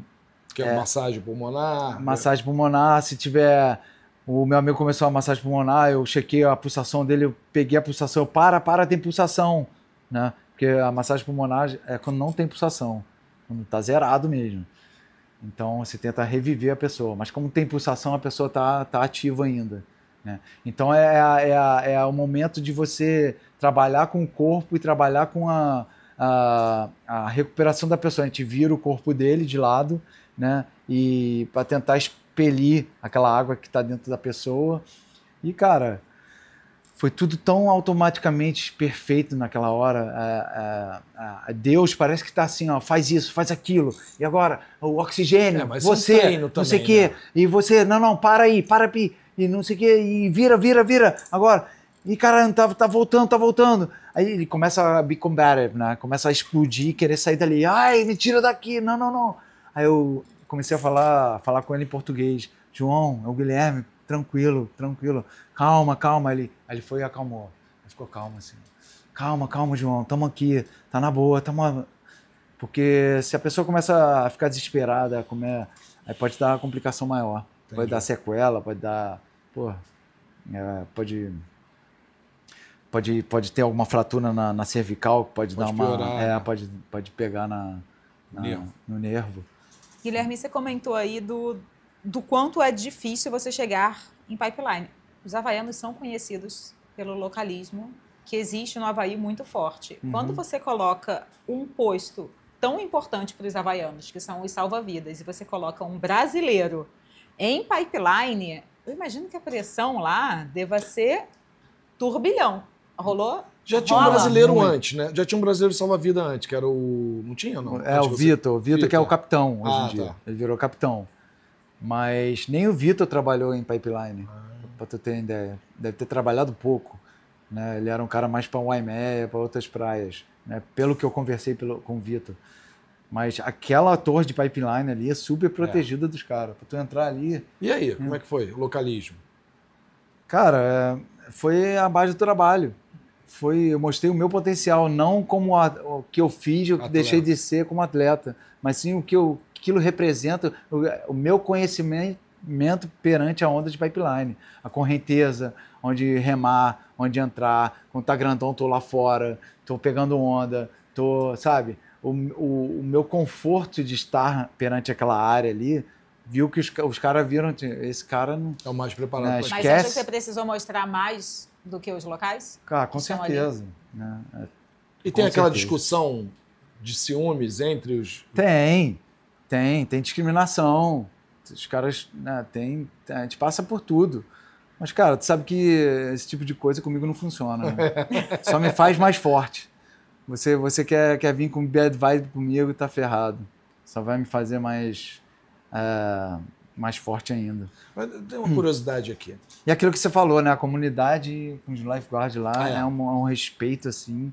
Que é, é massagem pulmonar. Massagem pulmonar, se tiver. O meu amigo começou a massagem pulmonar, eu chequei a pulsação dele, eu peguei a pulsação, eu, para, para, tem pulsação, né? Porque a massagem pulmonar é quando não tem pulsação, quando está zerado mesmo. Então você tenta reviver a pessoa, mas como tem pulsação, a pessoa está tá ativa ainda. Né? Então é, é, é, é o momento de você trabalhar com o corpo e trabalhar com a, a, a recuperação da pessoa. A gente vira o corpo dele de lado, né? E para tentar expelir aquela água que está dentro da pessoa. E cara, foi tudo tão automaticamente perfeito naquela hora. É, é, é, Deus parece que está assim, ó, faz isso, faz aquilo. E agora, o oxigênio, é, você, também, não sei o quê. Né? E você, não, não, para aí, para aí. E não sei o quê, e vira, vira, vira. Agora, e cara, tá, tá voltando, tá voltando. Aí ele começa a be combative, né? Começa a explodir, querer sair dali. Ai, me tira daqui, não, não, não. Aí eu comecei a falar, falar com ele em português. João, é o Guilherme, tranquilo, tranquilo. Calma, calma. Ele, aí ele foi e acalmou. Ele ficou calmo assim. Calma, calma, João. Tamo aqui. Tá na boa. Tamo... Porque se a pessoa começa a ficar desesperada, comer, aí pode dar complicação maior. Entendi. Pode dar sequela, pode dar. Pô, é, pode. pode, pode ter alguma fratura na, na cervical, pode, Pode dar uma. piorar, é, né? pode, pode pegar na, na- Nervo. no nervo. Guilherme, você comentou aí do, do quanto é difícil você chegar em pipeline. Os havaianos são conhecidos pelo localismo que existe no Havaí muito forte. Uhum. Quando você coloca um posto tão importante para os havaianos, que são os salva-vidas, e você coloca um brasileiro em pipeline, eu imagino que a pressão lá deva ser turbilhão. Rolou? Já tinha um Rola brasileiro muito. antes, né? Já tinha um brasileiro salva-vida antes, que era o. Não tinha, não? É, o Vitor. O Vitor que é o capitão hoje Ah, em dia. tá. Ele virou capitão. Mas nem o Vitor trabalhou em pipeline, Ah. pra tu ter ideia. Deve ter trabalhado pouco. Né? Ele era um cara mais para Waimea, para outras praias. Né? Pelo que eu conversei pelo, com o Vitor. Mas aquela torre de pipeline ali é super protegida dos caras. Pra tu entrar ali. E aí, como é que foi? O localismo. Cara, é, foi a base do trabalho. Foi, eu mostrei o meu potencial, não como a- o que eu fiz, o que Atleta. deixei de ser como atleta, mas sim o que eu, aquilo representa, o, o meu conhecimento perante a onda de pipeline. A correnteza, onde remar, onde entrar. Quando tá grandão, tô lá fora, tô pegando onda, tô, sabe? O, o, o meu conforto de estar perante aquela área ali, viu que os, os caras viram, esse cara não É o mais preparado Né, Mas Esquece. você acha que você precisou mostrar mais do que os locais? Cara, com certeza. né? É, E tem Com aquela certeza. discussão de ciúmes entre os. Tem, tem, tem discriminação. Os caras, né, tem, a gente passa por tudo. Mas, cara, tu sabe que esse tipo de coisa comigo não funciona. né? [LAUGHS] Só me faz mais forte. Você, você quer, quer vir com bad vibe comigo, tá ferrado. Só vai me fazer mais, é, mais forte ainda. Mas tem uma curiosidade aqui. E aquilo que você falou, né? A comunidade com os lifeguards lá Ah, é. é, um, um respeito, assim.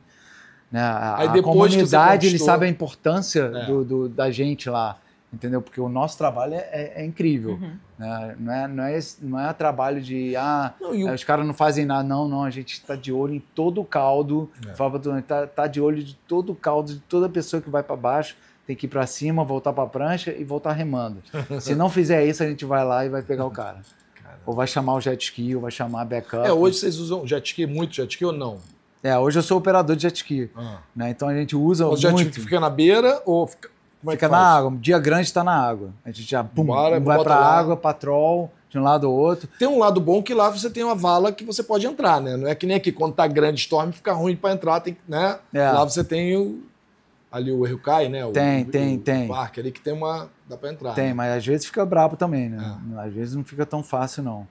Né? A, a comunidade, eles sabem a importância É. do, do- da gente lá. Entendeu? Porque o nosso trabalho é, é- é incrível. Uhum. né? Não, é, não, é, esse- não é trabalho de. Ah, Não, e o- é, os caras não fazem nada. Não, não. A gente está de olho em todo o caldo. É. Pra tu, tá, de olho de todo o caldo, de toda pessoa que vai para baixo. Tem que ir para cima, voltar para a prancha e voltar remando. [LAUGHS] Se não fizer isso, a gente vai lá e vai pegar o cara. Cara. Ou vai chamar o jet ski, ou vai chamar a backup. É, hoje vocês usam jet ski muito jet ski ou não? É, hoje eu sou operador de jet ski. Ah. Né? Então a gente usa O jet muito. ski fica na beira ou fica. Como é Fica na faz? água. Um dia grande está na água. A gente já pum, Bora, um vai pra lá. água, patrol, de um lado ao outro. Tem um lado bom que lá você tem uma vala que você pode entrar, né? Não é que nem aqui, quando tá grande storm, fica ruim para entrar, tem, né? É. Lá você tem o, ali o Rio Cai, né? O, Tem, o, tem, o tem. parque ali que tem uma. dá para entrar. Tem, né? mas às vezes fica brabo também, né? É. Às vezes não fica tão fácil, não.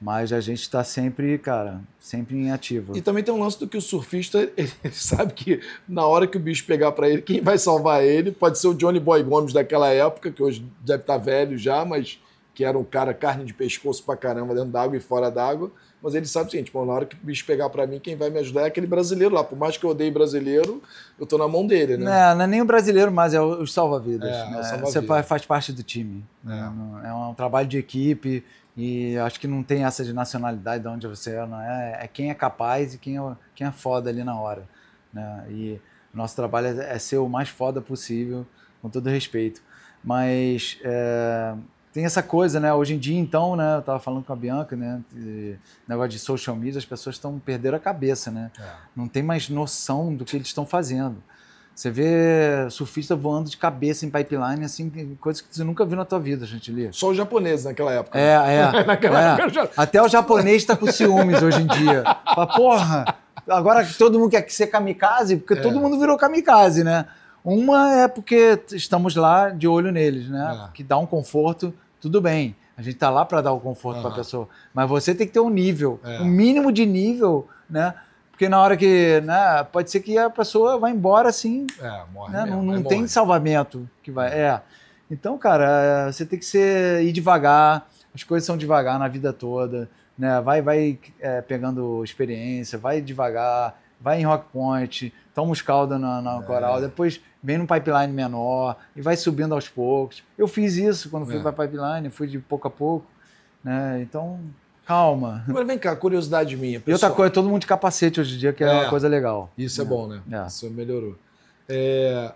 Mas a gente tá sempre, cara, sempre em ativo. E também tem um lance do que o surfista, [LAUGHS] ele, sabe que na hora que o bicho pegar para ele, quem vai salvar ele pode ser o Johnny Boy Gomes daquela época, que hoje deve estar velho já, mas que era um cara carne de pescoço pra caramba dentro d'água e fora d'água. Mas ele sabe o seguinte, pô, na hora que o bicho pegar para mim, quem vai me ajudar é aquele brasileiro lá. Por mais que eu odeie brasileiro, eu tô na mão dele, né? Não é, não é nem o brasileiro, mas é o- os salva-vidas. É, é né? salva-vidas. Você fa- faz parte do time. É. É um trabalho de equipe e acho que não tem essa de nacionalidade de onde você é, não é? É quem é capaz e quem é, quem é foda ali na hora. Né? E nosso trabalho é, é ser o mais foda possível, com todo respeito. Mas é, tem essa coisa, né? Hoje em dia, então, né? Eu tava falando com a Bianca, né? de- negócio de social media, as pessoas estão perdendo a cabeça, né? É. não tem mais noção do que eles estão fazendo. Você vê surfista voando de cabeça em pipeline, assim, coisas que você nunca viu na tua vida, Chantilly. Só os japoneses naquela época. É, é. [LAUGHS] Naquela é. época já- Até o japonês tá com ciúmes hoje em dia. Fala, porra, agora que todo mundo quer ser kamikaze, porque É. todo mundo virou kamikaze, né? Uma é porque estamos lá de olho neles, né? É. Que dá um conforto, tudo bem. A gente tá lá para dar o conforto para a pessoa. Mas você tem que ter um nível, É. um mínimo de nível, né? Porque na hora que, né, pode ser que a pessoa vá embora assim, É, morre né? mesmo, Não, não tem morre. salvamento que vai. É. Então, cara, você tem que ser, ir devagar. As coisas são devagar na vida toda, né? Vai, vai é, pegando experiência, vai devagar, vai em Rock Point, toma os caldos na, na É. coral, depois vem num pipeline menor e vai subindo aos poucos. Eu fiz isso quando fui É. para pipeline, fui de pouco a pouco, né? Então, calma. Agora vem cá, curiosidade minha. E outra pessoal. coisa, todo mundo de capacete hoje em dia, que é, É. uma coisa legal. Isso é, bom, né? É. Isso melhorou. É,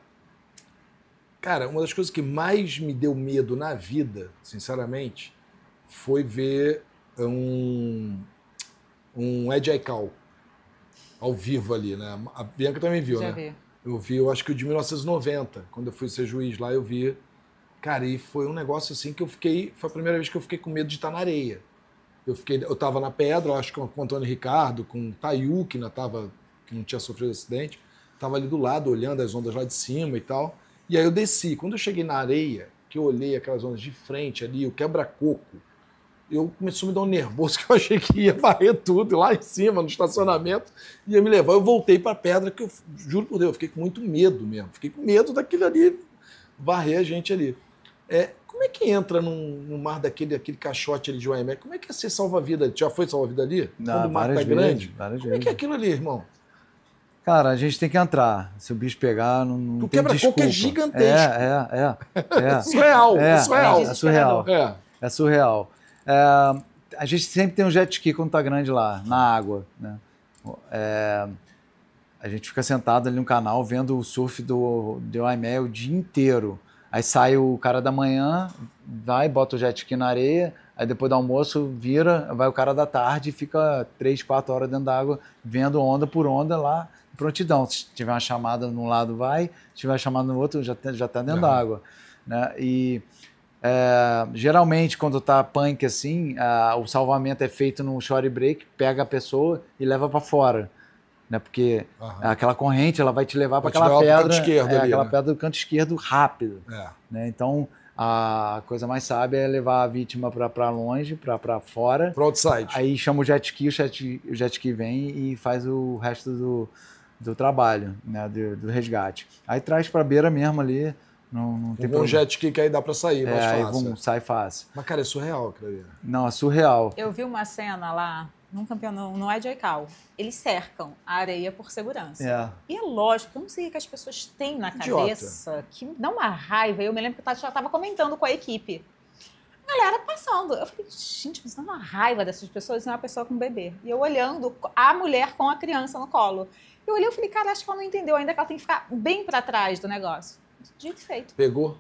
Cara, uma das coisas que mais me deu medo na vida, sinceramente, foi ver um, um Ed Aikau. ao vivo ali, né? A Bianca também viu, Já né? vi. Eu vi, eu acho que o de 1990, quando eu fui ser juiz lá, eu vi. Cara, e foi um negócio assim que eu fiquei. Foi a primeira vez que eu fiquei com medo de estar na areia. Eu fiquei, eu tava na pedra, acho que com o Antônio Ricardo, com o Tayu, que ainda tava, que não tinha sofrido acidente, tava ali do lado, olhando as ondas lá de cima e tal. E aí eu desci. Quando eu cheguei na areia, que eu olhei aquelas ondas de frente ali, o quebra-coco, eu começou a me dar um nervoso [LAUGHS] que eu achei que ia varrer tudo lá em cima, no estacionamento, ia me levar. Eu voltei para a pedra, que eu juro por Deus, eu fiquei com muito medo mesmo. Fiquei com medo daquilo ali varrer a gente ali. É, como é que entra num, num mar daquele aquele caixote ali de UAM? Como é que é ser salva-vida? Já foi salva-vida ali? Não, Quando o mar tá vezes, grande? várias Como é que é vezes. aquilo ali, irmão? Cara, a gente tem que entrar. Se o bicho pegar, não, não O tem quebra-coco é desculpa. gigantesco. É, é, é. é. [LAUGHS] Surreal, é, É, surreal. é surreal. É. É surreal. É, a gente sempre tem um jet ski quando tá grande lá, na água. Né? É, a gente fica sentado ali no canal vendo o surf do, do o dia inteiro. Aí sai o cara da manhã, vai, bota o jet ski na areia, aí depois do almoço vira, vai o cara da tarde e fica três, quatro horas dentro da água vendo onda por onda lá, prontidão. Se tiver uma chamada num lado, vai, se tiver uma chamada no outro, já, tá- já tá dentro Uhum. da água. Né? E é, geralmente, quando tá punk assim, o salvamento é feito no short break, pega a pessoa e leva para fora. Né? Porque Aham. aquela corrente ela vai te levar para aquela pedra. canto esquerdo é, ali, aquela né? pedra do canto esquerdo rápido. É. Né? Então a coisa mais sábia é levar a vítima para longe, para fora. Pro outside. Aí chama o jet ski, o jet, o jet ski vem e faz o resto do, do trabalho, né? do, do resgate. Aí traz para beira mesmo ali, não, não tem um problema. jet ski que aí dá pra sair, mais É, aí fácil. vum, sai fácil. Mas, cara, é surreal, cara. Não, é surreal. Eu vi uma cena lá, num campeonato, no Ed Cal. Eles cercam a areia por segurança. É. E é lógico, eu não sei o que as pessoas têm na Idiota. cabeça que dá uma raiva. Eu me lembro que eu já estava comentando com a equipe. A galera passando. Eu falei, gente, mas dá uma raiva dessas pessoas e uma pessoa com um bebê. E eu olhando a mulher com a criança no colo. Eu olhei e falei, cara, acho que ela não entendeu ainda que ela tem que ficar bem para trás do negócio. Dito feito. Pegou?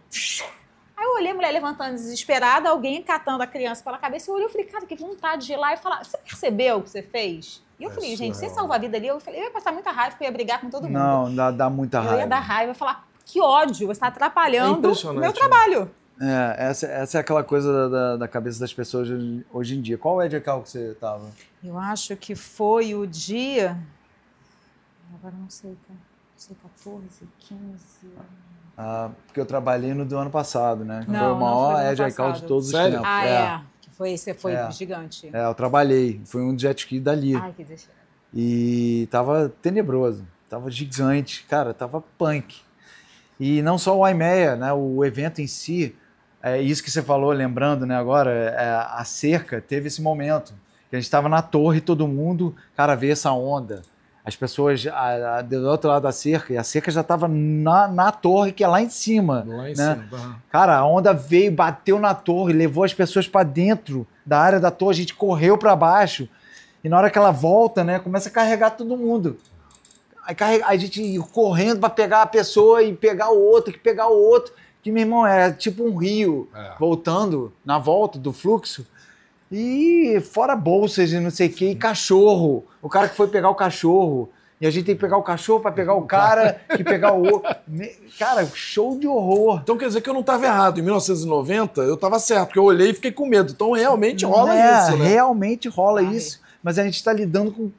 Aí eu olhei a mulher levantando desesperada, alguém catando a criança pela cabeça. Eu olhei e falei, cara, que vontade de ir lá e falar. Você percebeu o que você fez? E eu É falei, gente, sem surreal. salvar a vida ali, eu, falei, eu ia passar muita raiva, porque eu ia brigar com todo mundo. Não, dá, dá muita eu raiva. ia dar raiva, falar, que ódio, você está atrapalhando É o meu né? trabalho. É, essa, essa é aquela coisa da, da, da cabeça das pessoas hoje, hoje em dia. Qual é de cal que você tava? Eu acho que foi o dia. Agora não sei, cara. Não sei, 14, 15. Ah, porque eu trabalhei no do ano passado, né? Não, foi o não maior Edge Cal de todos os Sério? tempos. Ah, é. Que foi, você foi É. gigante. É, eu trabalhei. Foi um jet ski dali. Ai, que deixa. E tava tenebroso, tava gigante, cara, tava punk. E não só o IMEA, né, o evento em si, é isso que você falou, lembrando, né, agora, é, a cerca teve esse momento, que a gente estava na torre, todo mundo, cara, vê essa onda. As pessoas a, a, do outro lado da cerca, e a cerca já estava na, na torre, que é lá em cima. Lá em né? cima. Cara, a onda veio, bateu na torre, levou as pessoas para dentro da área da torre, a gente correu para baixo. E na hora que ela volta, né, começa a carregar todo mundo. Aí carrega, a gente ia correndo para pegar a pessoa e pegar o outro, que pegar o outro. Que, meu irmão, é tipo um rio É. voltando na volta do fluxo. E fora bolsas e não sei o que, e cachorro. O cara que foi pegar o cachorro. E a gente tem que pegar o cachorro para pegar o cara que pegar o Cara, show de horror. Então quer dizer que eu não estava errado. Em 1990, eu estava certo, porque eu olhei e fiquei com medo. Então realmente rola É, isso, né? Realmente rola isso. Mas a gente está lidando com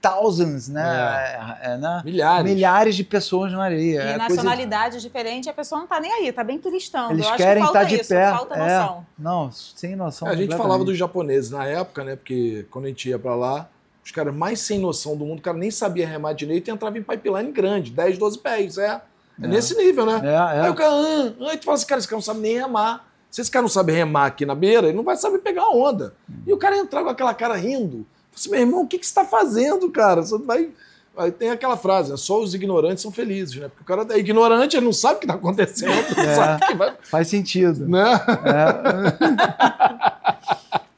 thousands, né? É, né? Milhares. Milhares de pessoas na areia. E É coisa- nacionalidade diferente, a pessoa não tá nem aí, tá bem turistando. Eles Eu acho querem que falta estar de isso, pé. falta é. noção. Não, sem noção. É, a gente falava dos japoneses na época, né? Porque quando a gente ia pra lá, os caras mais sem noção do mundo, o cara nem sabia remar direito e entrava em pipeline grande, 10, 12 pés. É, é, nesse nível, né? É, é. Aí o cara, ah, ah, tu fala assim, cara, esse cara não sabe nem remar. Se esse cara não sabe remar aqui na beira, ele não vai saber pegar a onda. E o cara entrava com aquela cara rindo. Assim, meu irmão, o que, que você tá fazendo, cara? Você vai. Aí tem aquela frase, né? Só os ignorantes são felizes, né? Porque o cara é ignorante, ele não sabe o que tá acontecendo, É. sabe o que vai. Faz sentido. Né? É.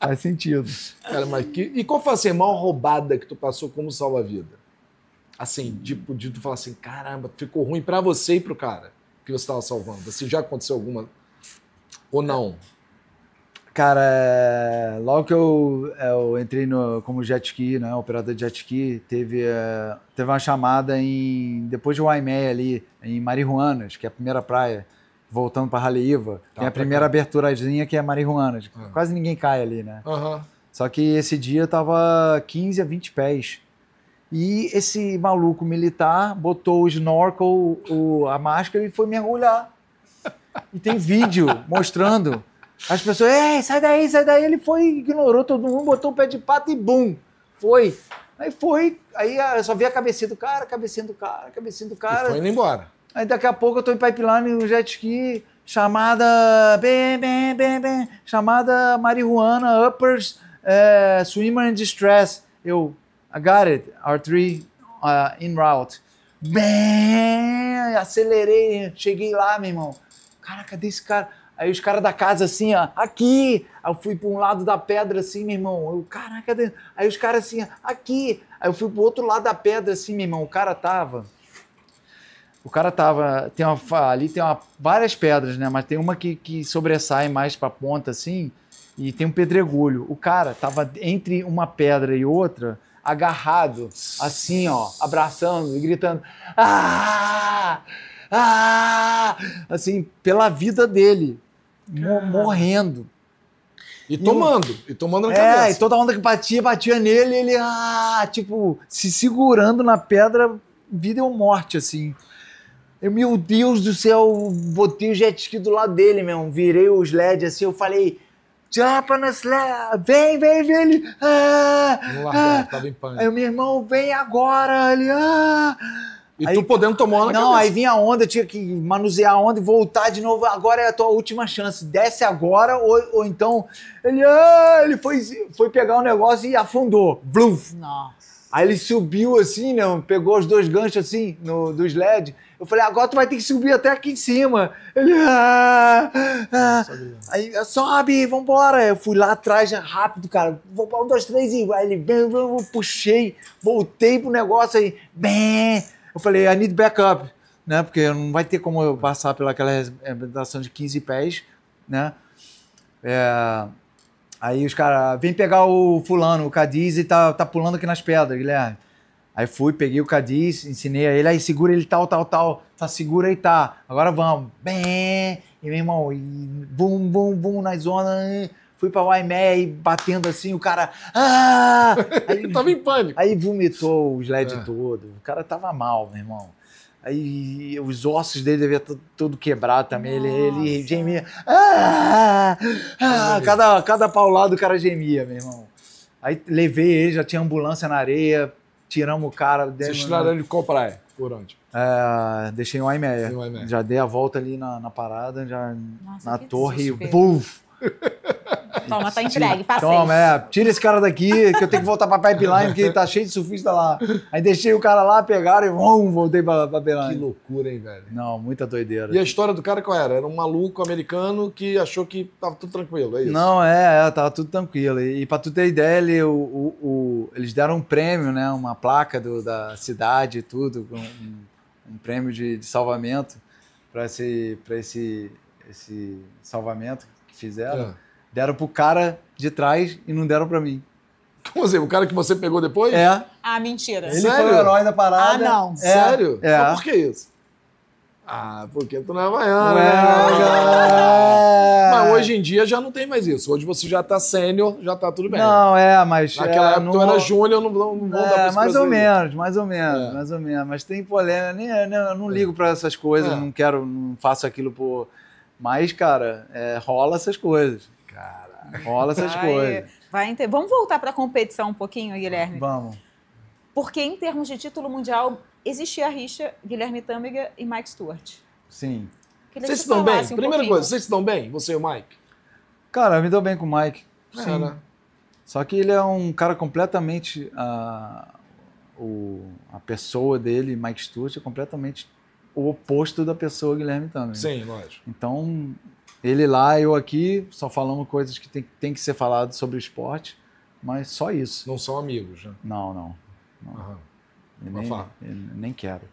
[LAUGHS] Faz sentido. Cara, mas que... E qual foi assim, a maior roubada que tu passou como salva-vida? Assim, tipo, de tu falar assim, caramba, ficou ruim pra você e pro cara que você tava salvando. Assim, já aconteceu alguma? Ou não? Cara, é, logo que eu, eu entrei no, como jet ski, né, operador de jet ski, teve, é, teve uma chamada em depois de Waimea ali, em Marihuanas, que é a primeira praia, voltando para Raleiva. Tá, tem a pra primeira cá. aberturazinha que é Marihuanas. Ah. Quase ninguém cai ali, né? Aham. Só que esse dia tava 15 a 20 pés. E esse maluco militar botou o snorkel, o, a máscara e foi mergulhar. E tem vídeo mostrando. As pessoas, ei, sai daí, sai daí. Ele foi, ignorou todo mundo, botou o pé de pato e bum, foi. Aí foi, aí eu só vi a cabecinha do cara, cabecinha do cara, cabecinha do E cara. foi indo embora. Aí daqui a pouco eu tô em pipeline no jet ski, chamada. Bem, bem, bem, bem. Chamada marihuana, uppers, eh, swimmer in distress. Eu, I got it, R3 uh, en route. Bem, acelerei, cheguei lá, meu irmão. Cara, cadê esse cara? Aí os caras da casa assim, ó, aqui. Aí eu fui para um lado da pedra assim, meu irmão. Eu, caraca? Aí os caras assim, aqui. Aí eu fui pro outro lado da pedra assim, meu irmão. O cara tava. O cara tava. Tem uma, ali tem uma, várias pedras, né? Mas tem uma que, que sobressai mais pra ponta, assim, e tem um pedregulho. O cara tava entre uma pedra e outra, agarrado, assim, ó, abraçando e gritando. Ah! Ah! Assim, pela vida dele. Mo- morrendo. E tomando. E tomando na É, cabeça. e toda onda que batia, batia nele, ele, ah, tipo, se segurando na pedra, vida ou morte, assim. Eu, meu Deus do céu, botei o jet ski do lado dele, meu, virei os LED assim, eu falei, jump on the vem, vem, vem, ele, ah, Não ah. tava em pânico. Aí meu irmão, vem agora, ele, ah. E aí- tu podendo tomar na Não, cabeça. aí vinha a onda, tinha que manusear a onda e voltar de novo. Agora é a tua última chance. Desce agora, ou, ou então. Ele, ah, ele foi, foi pegar o negócio e afundou. Bluf. Nossa. Aí ele subiu assim, né? Pegou os dois ganchos assim no, do sled. Eu falei, agora tu vai ter que subir até aqui em cima. Ele. Ah, ah. Aí sobe, vambora. Eu fui lá atrás, já rápido, cara. Vou para um, dois, três e aí ele bem, bem, bem, puxei, voltei pro negócio aí. Bem. Eu falei, I need backup, né? Porque não vai ter como eu passar pelaquela representação de 15 pés, né? É, Aí os caras, vem pegar o fulano, o Cadiz, e tá, tá pulando aqui nas pedras, Guilherme. Aí fui, peguei o Cadiz, ensinei a ele, aí segura ele tal, tal, tal. Tá, segura aí, tá. Agora vamos. Bem, e meu irmão, e bum, bum, bum, na zona. e Fui pra Waimé e batendo assim, o cara. Ah! [LAUGHS] Aí, Ele tava em pânico. aí vomitou o sled É. todo. O cara tava mal, meu irmão. Aí os ossos dele deviam estar todo quebrado também. Ele, ele Nossa. gemia. Ah! Ah! Cada, cada paulado o cara gemia, meu irmão. Aí levei ele, já tinha ambulância na areia, tiramos o cara. Vocês tiraram ele de qual praia? Por onde? É, deixei o Aimeia. Em Waimea. Já dei a volta ali na, na parada, já Nossa, na torre e buf! [LAUGHS] Toma, tá entregue, passei. Toma, é, tira esse cara daqui, que eu tenho que voltar pra pipeline, porque tá cheio de surfista lá. Aí deixei o cara lá, pegaram e vum, voltei pra, pra Que pipeline. loucura, hein, velho? Não, muita doideira. E a história do cara qual era? Era um maluco americano que achou que tava tudo tranquilo, é isso? Não, é, é, tava tudo tranquilo. E, e pra tu ter ideia, ele, o, o- o- eles deram um prêmio, né? Uma placa do- da cidade e tudo, um, um- um prêmio de, de salvamento para esse, pra esse, esse salvamento que fizeram. É. Deram pro cara de trás e não deram pra mim. Como assim? O cara que você pegou depois? É, Ah, mentira. ele Sério? foi o herói da parada. Ah, não. É, Sério? É. Mas por que isso? Ah, porque tu não é havaiano, Ué, né? Mas hoje em dia já não tem mais isso. Hoje você já tá sênior, já tá tudo bem. Não, é, mas. Naquela é, época não- tu era júnior, não, não, não vão dar pra É, mais ou menos, mais ou menos, É. mais ou menos. Mas tem polêmica, nem, nem- eu não ligo pra essas coisas, É. não quero, não faço aquilo por. Mas, cara, é, rola essas coisas. Cara, Rola essas Vai- coisas. vai enter- Vamos voltar para a competição um pouquinho, Guilherme. Vamos. Porque em termos de título mundial, existia a rixa Guilherme Tâmega e Mike Stewart. Sim. Queria vocês que se dão bem? um Primeira pouquinho. coisa, vocês se dão bem? Você e o Mike? Cara, eu me dou bem com o Mike. É, Sim. né? Só que ele é um cara completamente. ah, o, a pessoa dele, Mike Stewart, é completamente o oposto da pessoa Guilherme também. Sim, lógico. Então, ele lá, eu aqui, só falamos coisas que tem, tem que ser falado sobre o esporte, mas só isso. Não são amigos, né? Não, não. Aham. Eu Mas nem, eu nem quero. [LAUGHS]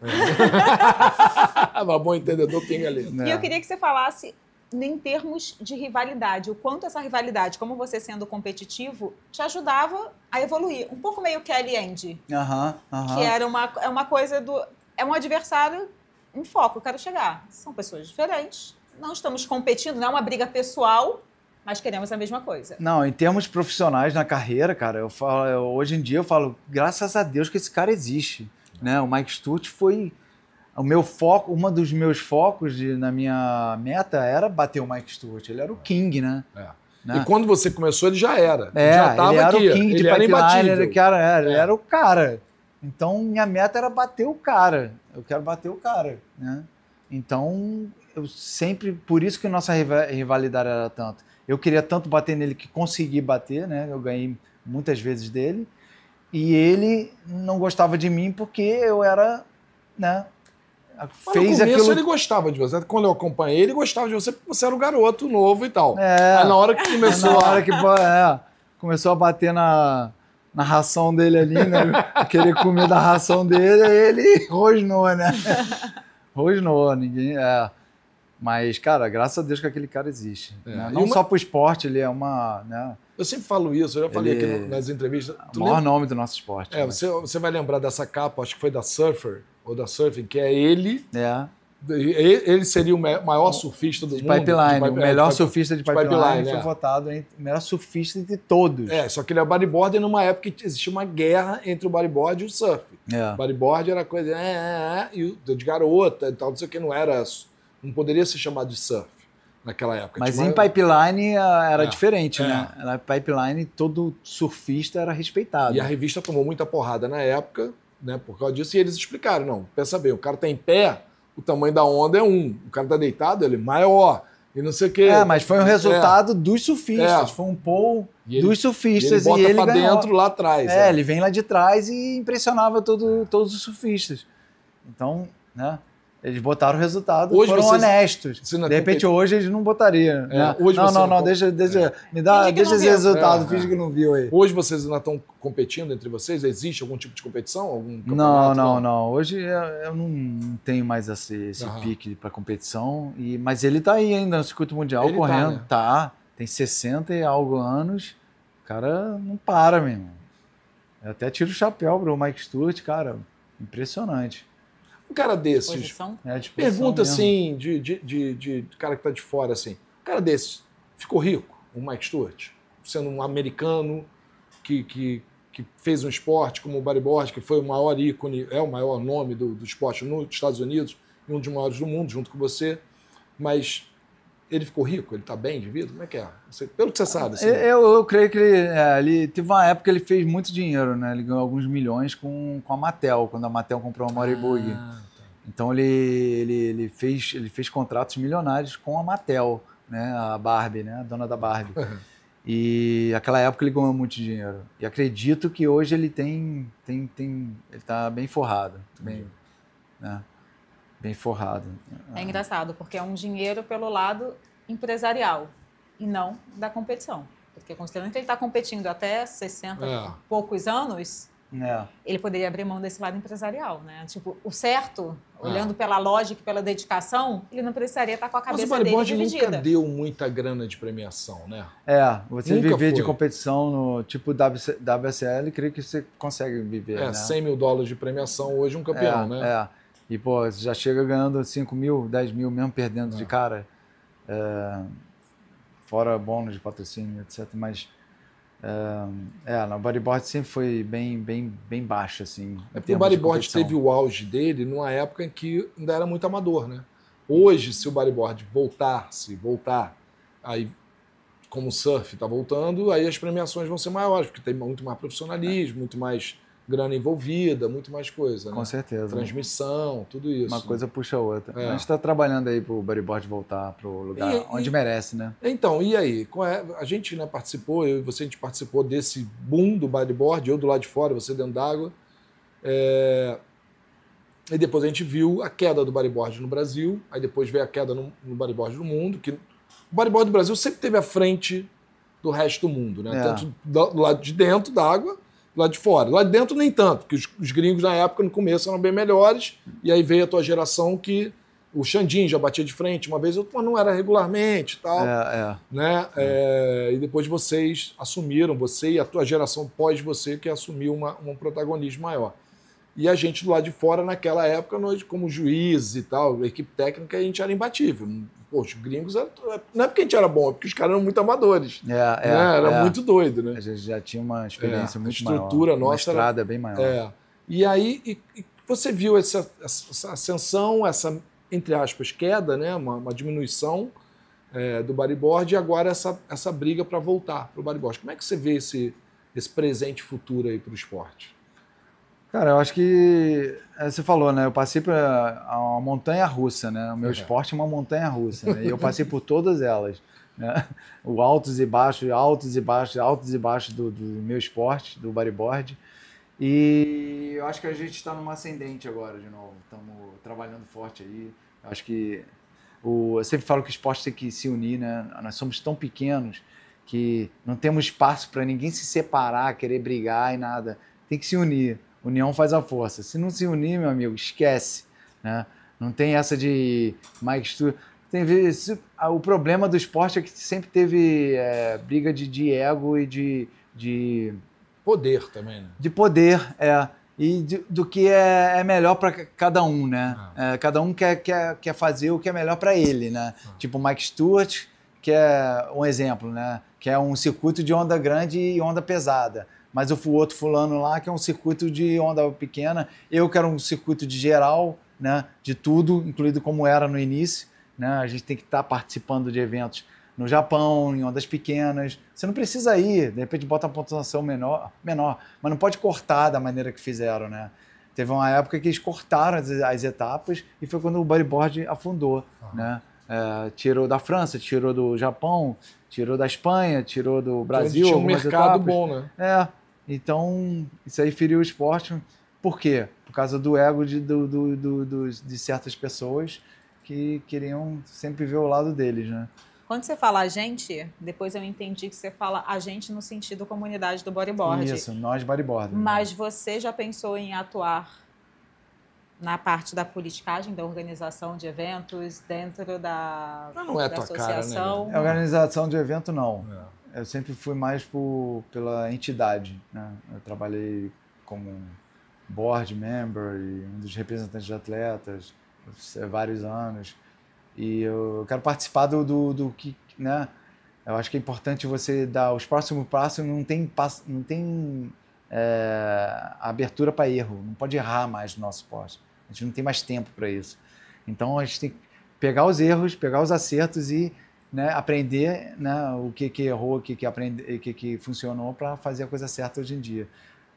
Mas bom entendedor pinga ali. E eu queria que você falasse em termos de rivalidade, o quanto essa rivalidade, como você sendo competitivo, te ajudava a evoluir. Um pouco meio Kelly Andy, Aham, aham. que era uma, é uma coisa do. É um adversário em foco, eu quero chegar. São pessoas diferentes, não estamos competindo, não é uma briga pessoal, mas queremos a mesma coisa. Não, em termos profissionais na carreira, cara, eu falo, eu- hoje em dia eu falo, graças a Deus que esse cara existe, né? O Mike Stewart foi o meu foco, uma dos meus focos de- na minha meta era bater o Mike Stewart. Ele era o king, né? É. Né? E quando você começou, ele já era. É, já tava ele era aqui. o king de ele era pipeline, imbatível. ele, cara, era, ele É. era o cara. Então, minha meta era bater o cara. Eu quero bater o cara, né? Então, eu sempre... Por isso que nossa riva- rivalidade era tanto. Eu queria tanto bater nele que consegui bater, né? Eu ganhei muitas vezes dele. E ele não gostava de mim porque eu era, né? Mas Fez no começo aquilo... ele gostava de você. Quando eu acompanhei, ele gostava de você porque você era um garoto novo e tal. É. Aí na hora que É começou na a- hora que é, começou a bater na, na ração dele ali, né? [LAUGHS] Querer comer da ração dele, aí ele [LAUGHS] rosnou, né? [LAUGHS] Rosnou, ninguém. É. Mas, cara, graças a Deus que aquele cara existe. É, né? Não uma- só pro esporte, ele é uma. Né? Eu sempre falo isso, eu já falei Ele- aqui no- nas entrevistas. O maior lembra- nome do nosso esporte. É, né? você, você vai lembrar dessa capa, acho que foi da Surfer, ou da Surfing, que é ele. É. Ele ele seria o ma- maior surfista do De mundo. pipeline, de o pipe- melhor é, surfista de de pipeline, pipeline, foi é. votado o melhor surfista de todos. É, só que ele é bodyboarder numa época que existia uma guerra entre o bodyboard e o surf. É. O bodyboard era coisa é, é, é, e o- de garota e tal, não sei o que, não era. Não poderia ser chamado de surf naquela época. Mas em pipeline ah, era É, diferente, é. né? Na pipeline todo surfista era respeitado. E a revista tomou muita porrada na época, né, por causa disso, e eles explicaram: não, pensa bem, o cara tá em pé, o tamanho da onda é um, o cara tá deitado, ele é maior, e não sei o quê. É, mas foi um resultado dos surfistas. É. Foi um pull E ele- dos E ele surfistas. E bota ele, pra ganhou. dentro lá atrás. É, ele vem lá de trás e impressionava todo, todos os surfistas. Então, né? Eles botaram o resultado, Hoje foram vocês- honestos. De repente, hoje eles não botariam. né? hoje não, você não, não não, deixa, deixa, me dá, Finge deixa esse viu. resultado, É, finge é. que não viu aí. Hoje vocês ainda estão competindo entre vocês? Existe algum tipo de competição? Algum Não, não, não. Hoje eu eu não tenho mais esse, esse pique para competição. E, mas ele tá aí ainda no circuito mundial Ele tá, correndo. né? Tá, Tem 60 e algo anos. O cara não para, meu irmão. Eu até tiro o chapéu pro Mike Stewart, cara. Impressionante. Um cara desses. É pergunta mesmo. assim, de, de, de, de cara que tá de fora, assim. Um cara desses ficou rico, o Mike Stewart? Sendo um americano que, que, que fez um esporte como o bodyboard, que foi o maior ícone, é o maior nome do, do esporte nos Estados Unidos, e um dos maiores do mundo, junto com você. Mas ele ficou rico? Ele tá bem de vida? Como é que é? Você- pelo que você sabe, assim. Eu, eu creio que ele, é, ele teve uma época que ele fez muito dinheiro, né? Ele ganhou alguns milhões com, com a Mattel, quando a Mattel comprou a Moribug. Ah, tá. Então ele, ele, ele, fez, ele fez contratos milionários com a Mattel, né? A Barbie, né? A dona da Barbie. [LAUGHS] E aquela época ele ganhou muito dinheiro. E acredito que hoje ele tem. tem, tem ele tá bem forrado. Bem, né? Bem forrado. É engraçado, porque é um dinheiro pelo lado empresarial e não da competição. Porque considerando que ele está competindo até 60 É. e poucos anos, É. ele poderia abrir mão desse lado empresarial, né? Tipo, o certo, É. olhando pela lógica e pela dedicação, ele não precisaria estar com a Mas o cabeça dele bodyboard nunca dividida. deu muita grana de premiação, né? É, você Nunca viver de foi. competição no tipo WC, WSL, creio que você consegue viver. É, né? 100 mil dólares de premiação hoje um campeão, é, né? É. E, pô, já chega ganhando 5 mil, 10 mil, mesmo perdendo É. de cara. É, fora bônus de patrocínio, etc. Mas, é, é, no bodyboard sempre foi bem, bem, bem baixo, assim. É porque o bodyboard teve o auge dele numa época em que ainda era muito amador, né? Hoje, se o bodyboard voltar, se voltar, aí como o surf está voltando, aí as premiações vão ser maiores, porque tem muito mais profissionalismo, muito mais grana envolvida, muito mais coisa, né? Com certeza. Transmissão, tudo isso. Uma coisa puxa a outra. É. A gente está trabalhando aí pro bodyboard voltar pro lugar E- onde e- merece, né? Então, e aí? É- A gente né, participou, eu e você, a gente participou desse boom do bodyboard, eu do lado de fora, você dentro d'água. É, E depois a gente viu a queda do bodyboard no Brasil, aí depois veio a queda no, no bodyboard no mundo, que o bodyboard do Brasil sempre teve à frente do resto do mundo, né? É. Tanto do, do lado de dentro da água, lado de fora. Lá de dentro nem tanto, porque os, os gringos na época, no começo, eram bem melhores, e aí veio a tua geração que O Xandinho já batia de frente uma vez, mas não era regularmente e tal. É, é. Né? É, e depois vocês assumiram, você e a tua geração pós você, que assumiu uma, um protagonismo maior. E a gente do lado de fora, naquela época, nós, como juízes e tal, equipe técnica, a gente era imbatível. Poxa, os gringos, não é porque a gente era bom, é porque os caras eram muito amadores. É, é, né? Era é. muito doido, né? A gente já tinha uma experiência É, a muito estrutura maior. Uma nossa era- estrada bem maior. É. E aí e- e você viu essa, essa ascensão, essa, entre aspas, queda, né? uma, uma diminuição é, do bodyboard e agora essa, essa briga para voltar para o bodyboard. Como é que você vê esse, esse presente e futuro aí para o esporte? Cara, eu acho que é, você falou, né? Eu passei por uma montanha russa, né? O meu Uhum. esporte é uma montanha russa, né? E eu [LAUGHS] passei por todas elas, né? O altos e baixos, altos e baixos, altos e baixos do, do meu esporte, do bodyboard. E eu acho que a gente está numa ascendente agora, de novo. Estamos trabalhando forte aí. Eu acho que o, eu sempre falo que o esporte tem que se unir, né? Nós somos tão pequenos que não temos espaço para ninguém se separar, querer brigar e nada. Tem que se unir. União faz a força. Se não se unir, meu amigo, esquece. Né? Não tem essa de Mike Stu. Tem o problema do esporte é que sempre teve é, briga de, de ego e de, de, Poder também, né? de poder, é. E de- do que é, é melhor para cada um, né? Ah. É, cada um quer, quer, quer fazer o que é melhor para ele, né? Tipo o Mike Stewart, que é um exemplo, né? Que é um circuito de onda grande e onda pesada. Mas o outro fulano lá, que é um circuito de onda pequena. Eu quero um circuito de geral, né? De tudo, incluído como era no início. Né? A gente tem que estar participando de eventos no Japão, em ondas pequenas. Você não precisa ir, de repente bota uma pontuação menor, menor, mas não pode cortar da maneira que fizeram, né? Teve uma época que eles cortaram as, as etapas e foi quando o bodyboard afundou, né? É, tirou da França, tirou do Japão, tirou da Espanha, tirou do Brasil. tinha um mercado etapas. bom, né? É, então isso aí feriu o esporte. Por quê? Por causa do ego de, do, do, do- dos- de certas pessoas que queriam sempre ver o lado deles, né? Quando você fala a gente, depois eu entendi que você fala a gente no sentido comunidade do bodyboard. Isso, nós bodyboarders. né? Mas você já pensou em atuar na parte da politicagem, da organização de eventos, dentro da, Mas não é da tua cara, né, associação? É organização de evento, não. É. Eu sempre fui mais por, pela entidade. Né? Eu trabalhei como board member e um dos representantes de atletas há vários anos. E eu quero participar do, do, do que. Né? Eu acho que é importante você dar os próximos passos, não tem, passo- não tem é, abertura para erro, não pode errar mais no nosso esporte. A gente não tem mais tempo para isso. Então a gente tem que pegar os erros, pegar os acertos e né, aprender né, o que, que errou, o que, que, aprende, o que, que funcionou para fazer a coisa certa hoje em dia.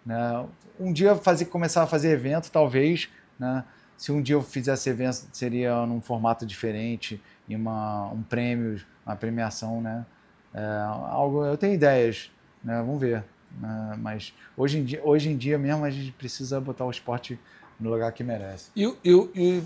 Né? Um dia fazer, começar a fazer evento, talvez. Né? Se um dia eu fizesse evento, seria num formato diferente, em uma, um prêmio, uma premiação. Né? É, algo, eu tenho ideias, né? vamos ver. né? Mas hoje em, dia, hoje em dia mesmo a gente precisa botar o esporte no lugar que merece. E, e, e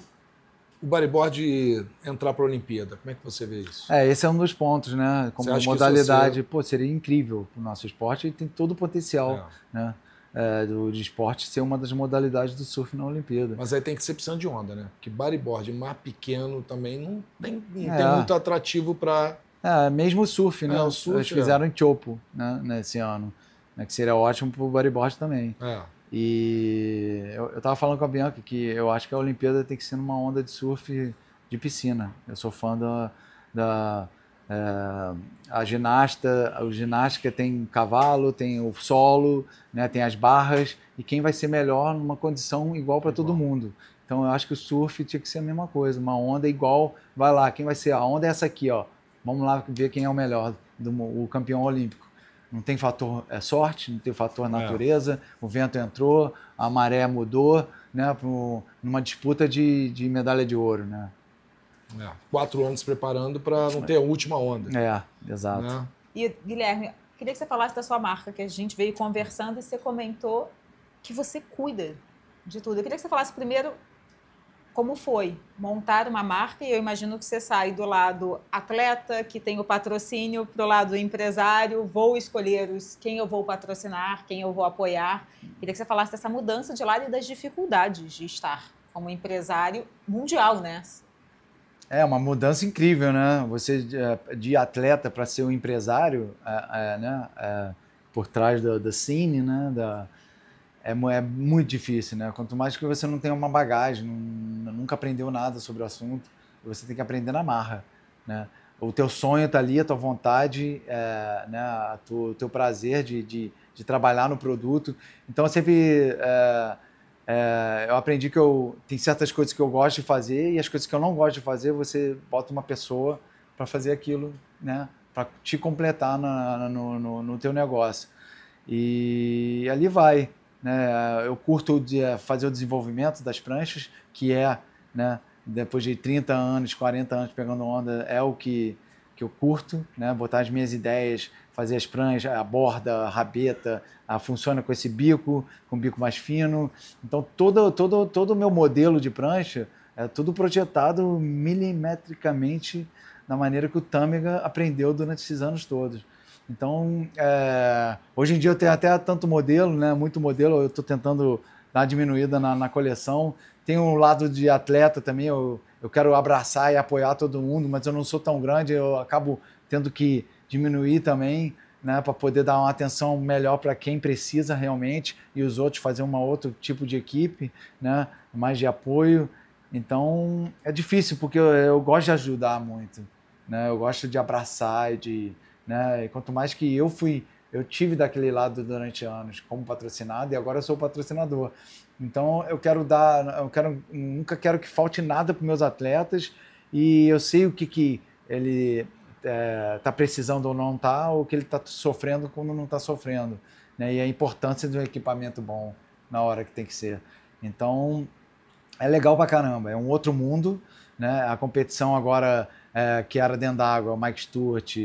o bodyboard entrar para a Olimpíada, como é que você vê isso? É, esse é um dos pontos, né? Como modalidade, pô, seria incrível para o nosso esporte e tem todo o potencial, É. né? é, do, de esporte ser uma das modalidades do surf na Olimpíada. Mas aí tem que ser precisando de onda, né? Porque bodyboard, mar pequeno também não tem, não É. tem muito atrativo para. É, mesmo o surf, né? É, o surf, Eles fizeram em Chopo, né? Nesse ano, né? Que seria ótimo para o bodyboard também. É. E eu, eu tava falando com a Bianca que eu acho que a Olimpíada tem que ser numa onda de surf de piscina. Eu sou fã da, da é, a ginasta, a ginástica tem cavalo, tem o solo, né, tem as barras e quem vai ser melhor numa condição igual para todo mundo. Então eu acho que o surf tinha que ser a mesma coisa, uma onda igual, vai lá, quem vai ser? A onda é essa aqui, ó. Vamos lá ver quem é o melhor, do, o campeão olímpico. Não tem fator é, sorte, não tem fator natureza, o vento entrou, a maré mudou, né, pro- numa disputa de, de medalha de ouro, né? É. Quatro anos preparando para não ter a última onda. É, exato. né? E, Guilherme, queria que você falasse da sua marca, que a gente veio conversando e você comentou que você cuida de tudo. Eu queria que você falasse primeiro como foi montar uma marca, e eu imagino que você sai do lado atleta, que tem o patrocínio, para o lado empresário, vou escolher os, quem eu vou patrocinar, quem eu vou apoiar. Queria que você falasse dessa mudança de lado e das dificuldades de estar como empresário mundial, né? É uma mudança incrível, né? Você de, de atleta para ser um empresário, é, é, né? É, por trás da, da cine, né? Da, é, é, muito difícil, né? Quanto mais que você não tem uma bagagem, não, nunca aprendeu nada sobre o assunto, você tem que aprender na marra, né? O teu sonho está ali, a tua vontade, é, né? A o teu prazer de, de, de, trabalhar no produto. Então, sempre é, é, eu aprendi que eu tem certas coisas que eu gosto de fazer e as coisas que eu não gosto de fazer, você bota uma pessoa para fazer aquilo, né? Para te completar na, no, no, no, teu negócio. E ali vai. Né? Eu curto de fazer o desenvolvimento das pranchas, que é, né? depois de 30 anos, 40 anos pegando onda, é o que, que eu curto, né? botar as minhas ideias, fazer as pranchas, a borda, a rabeta, a, funciona com esse bico, com bico mais fino. Então, todo, todo, todo o meu modelo de prancha é tudo projetado milimetricamente da maneira que o Tâmega aprendeu durante esses anos todos. Então, é, hoje em dia eu tenho até tanto modelo, né, muito modelo, eu estou tentando dar uma diminuída na, na, coleção. Tem um lado de atleta também, eu, eu quero abraçar e apoiar todo mundo, mas eu não sou tão grande, eu acabo tendo que diminuir também, né, para poder dar uma atenção melhor para quem precisa realmente e os outros fazer um outro tipo de equipe, né, mais de apoio. Então é difícil porque eu, eu gosto de ajudar muito, né, eu gosto de abraçar e de, né, e quanto mais que eu fui, eu tive daquele lado durante anos como patrocinado e agora eu sou patrocinador. Então eu quero dar, eu quero, nunca quero que falte nada para meus atletas e eu sei o que que ele é, tá precisando ou não tá, ou que ele está sofrendo quando não está sofrendo. Né? E a importância um equipamento bom na hora que tem que ser. Então, é legal pra caramba. É um outro mundo. Né? A competição agora, é, que era dentro d'água, Mike Stewart,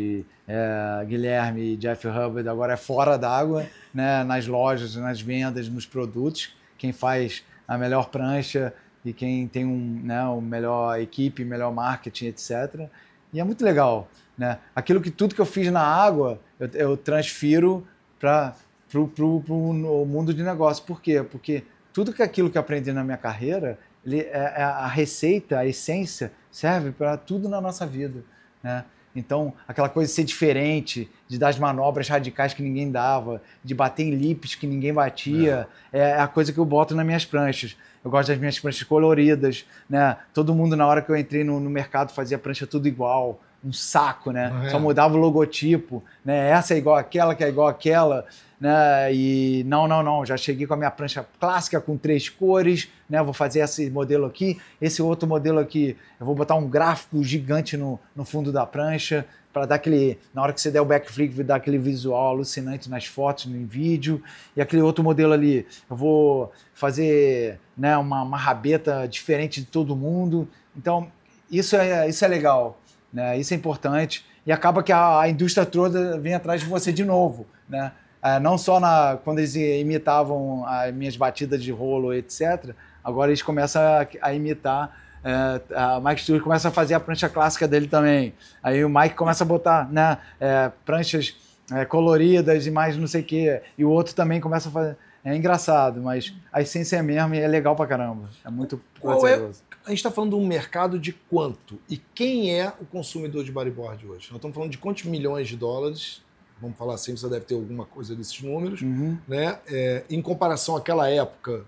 é, Guilherme Jeff Hubbard, agora é fora d'água, né? nas lojas, nas vendas, nos produtos. Quem faz a melhor prancha e quem tem um, né, o melhor equipe, melhor marketing, etc. E é muito legal. Né? Aquilo que tudo que eu fiz na água, eu, eu transfiro para o mundo de negócio. Por quê? Porque tudo que aquilo que aprendi na minha carreira, ele, é, é a receita, a essência, serve para tudo na nossa vida. Né? Então, aquela coisa de ser diferente, de dar as manobras radicais que ninguém dava, de bater em lips que ninguém batia, é. é a coisa que eu boto nas minhas pranchas. Eu gosto das minhas pranchas coloridas, né? Todo mundo, na hora que eu entrei no, no mercado, fazia prancha tudo igual um saco, né? É. Só mudava o logotipo, né? Essa é igual aquela, que é igual aquela, né? E não, não, não, já cheguei com a minha prancha clássica com três cores, né? Vou fazer esse modelo aqui, esse outro modelo aqui, eu vou botar um gráfico gigante no, no fundo da prancha para dar aquele, na hora que você der o backflip, dar aquele visual alucinante nas fotos, no vídeo. E aquele outro modelo ali, eu vou fazer, né, uma, uma rabeta diferente de todo mundo. Então, isso é, isso é legal. Né? Isso é importante. E acaba que a, a indústria toda vem atrás de você de novo. Né? É, não só na, quando eles imitavam as minhas batidas de rolo, etc., agora eles começam a, a imitar. É, a Mike Stewart começa a fazer a prancha clássica dele também. Aí o Mike começa a botar né, é, pranchas é, coloridas e mais não sei o quê. E o outro também começa a fazer. É engraçado, mas a essência é mesmo e é legal pra caramba. É muito é, a gente está falando de um mercado de quanto? E quem é o consumidor de bodyboard hoje? Nós estamos falando de quantos milhões de dólares? Vamos falar assim, você deve ter alguma coisa desses números. Uhum. Né? É, em comparação àquela época,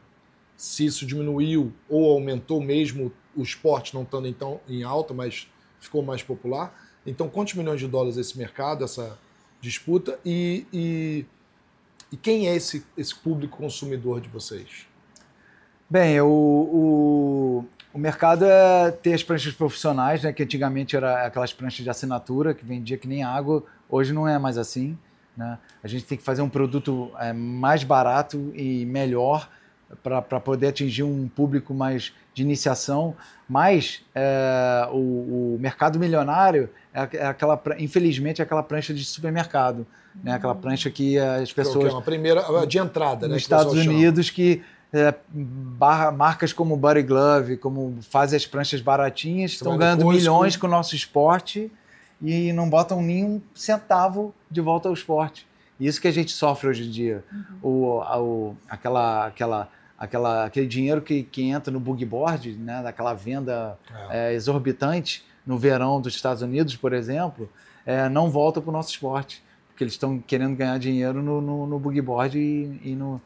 se isso diminuiu ou aumentou mesmo o esporte não estando então em alta, mas ficou mais popular. Então, quantos milhões de dólares esse mercado, essa disputa? E, e, e quem é esse, esse público consumidor de vocês? Bem, o, o, o mercado é ter as pranchas profissionais, né? Que antigamente era aquelas pranchas de assinatura que vendia que nem água. Hoje não é mais assim. Né? A gente tem que fazer um produto é, mais barato e melhor para poder atingir um público mais de iniciação. Mas é, o, o, mercado milionário é, é, aquela, infelizmente, é aquela prancha de supermercado. Né? Aquela prancha que as pessoas. Que é uma primeira de entrada, né? Nos Estados Unidos, chama. que é, barra, marcas como Body Glove, como fazem as pranchas baratinhas, estão ganhando milhões com o nosso esporte e não botam nenhum centavo de volta ao esporte. Isso que a gente sofre hoje em dia. Uhum. O, o, aquela, aquela, aquela, aquele dinheiro que, que entra no bug board, né, daquela venda é. É, exorbitante, no verão dos Estados Unidos, por exemplo, é, não volta para o nosso esporte, porque eles estão querendo ganhar dinheiro no, no, no boogie board e, e, no...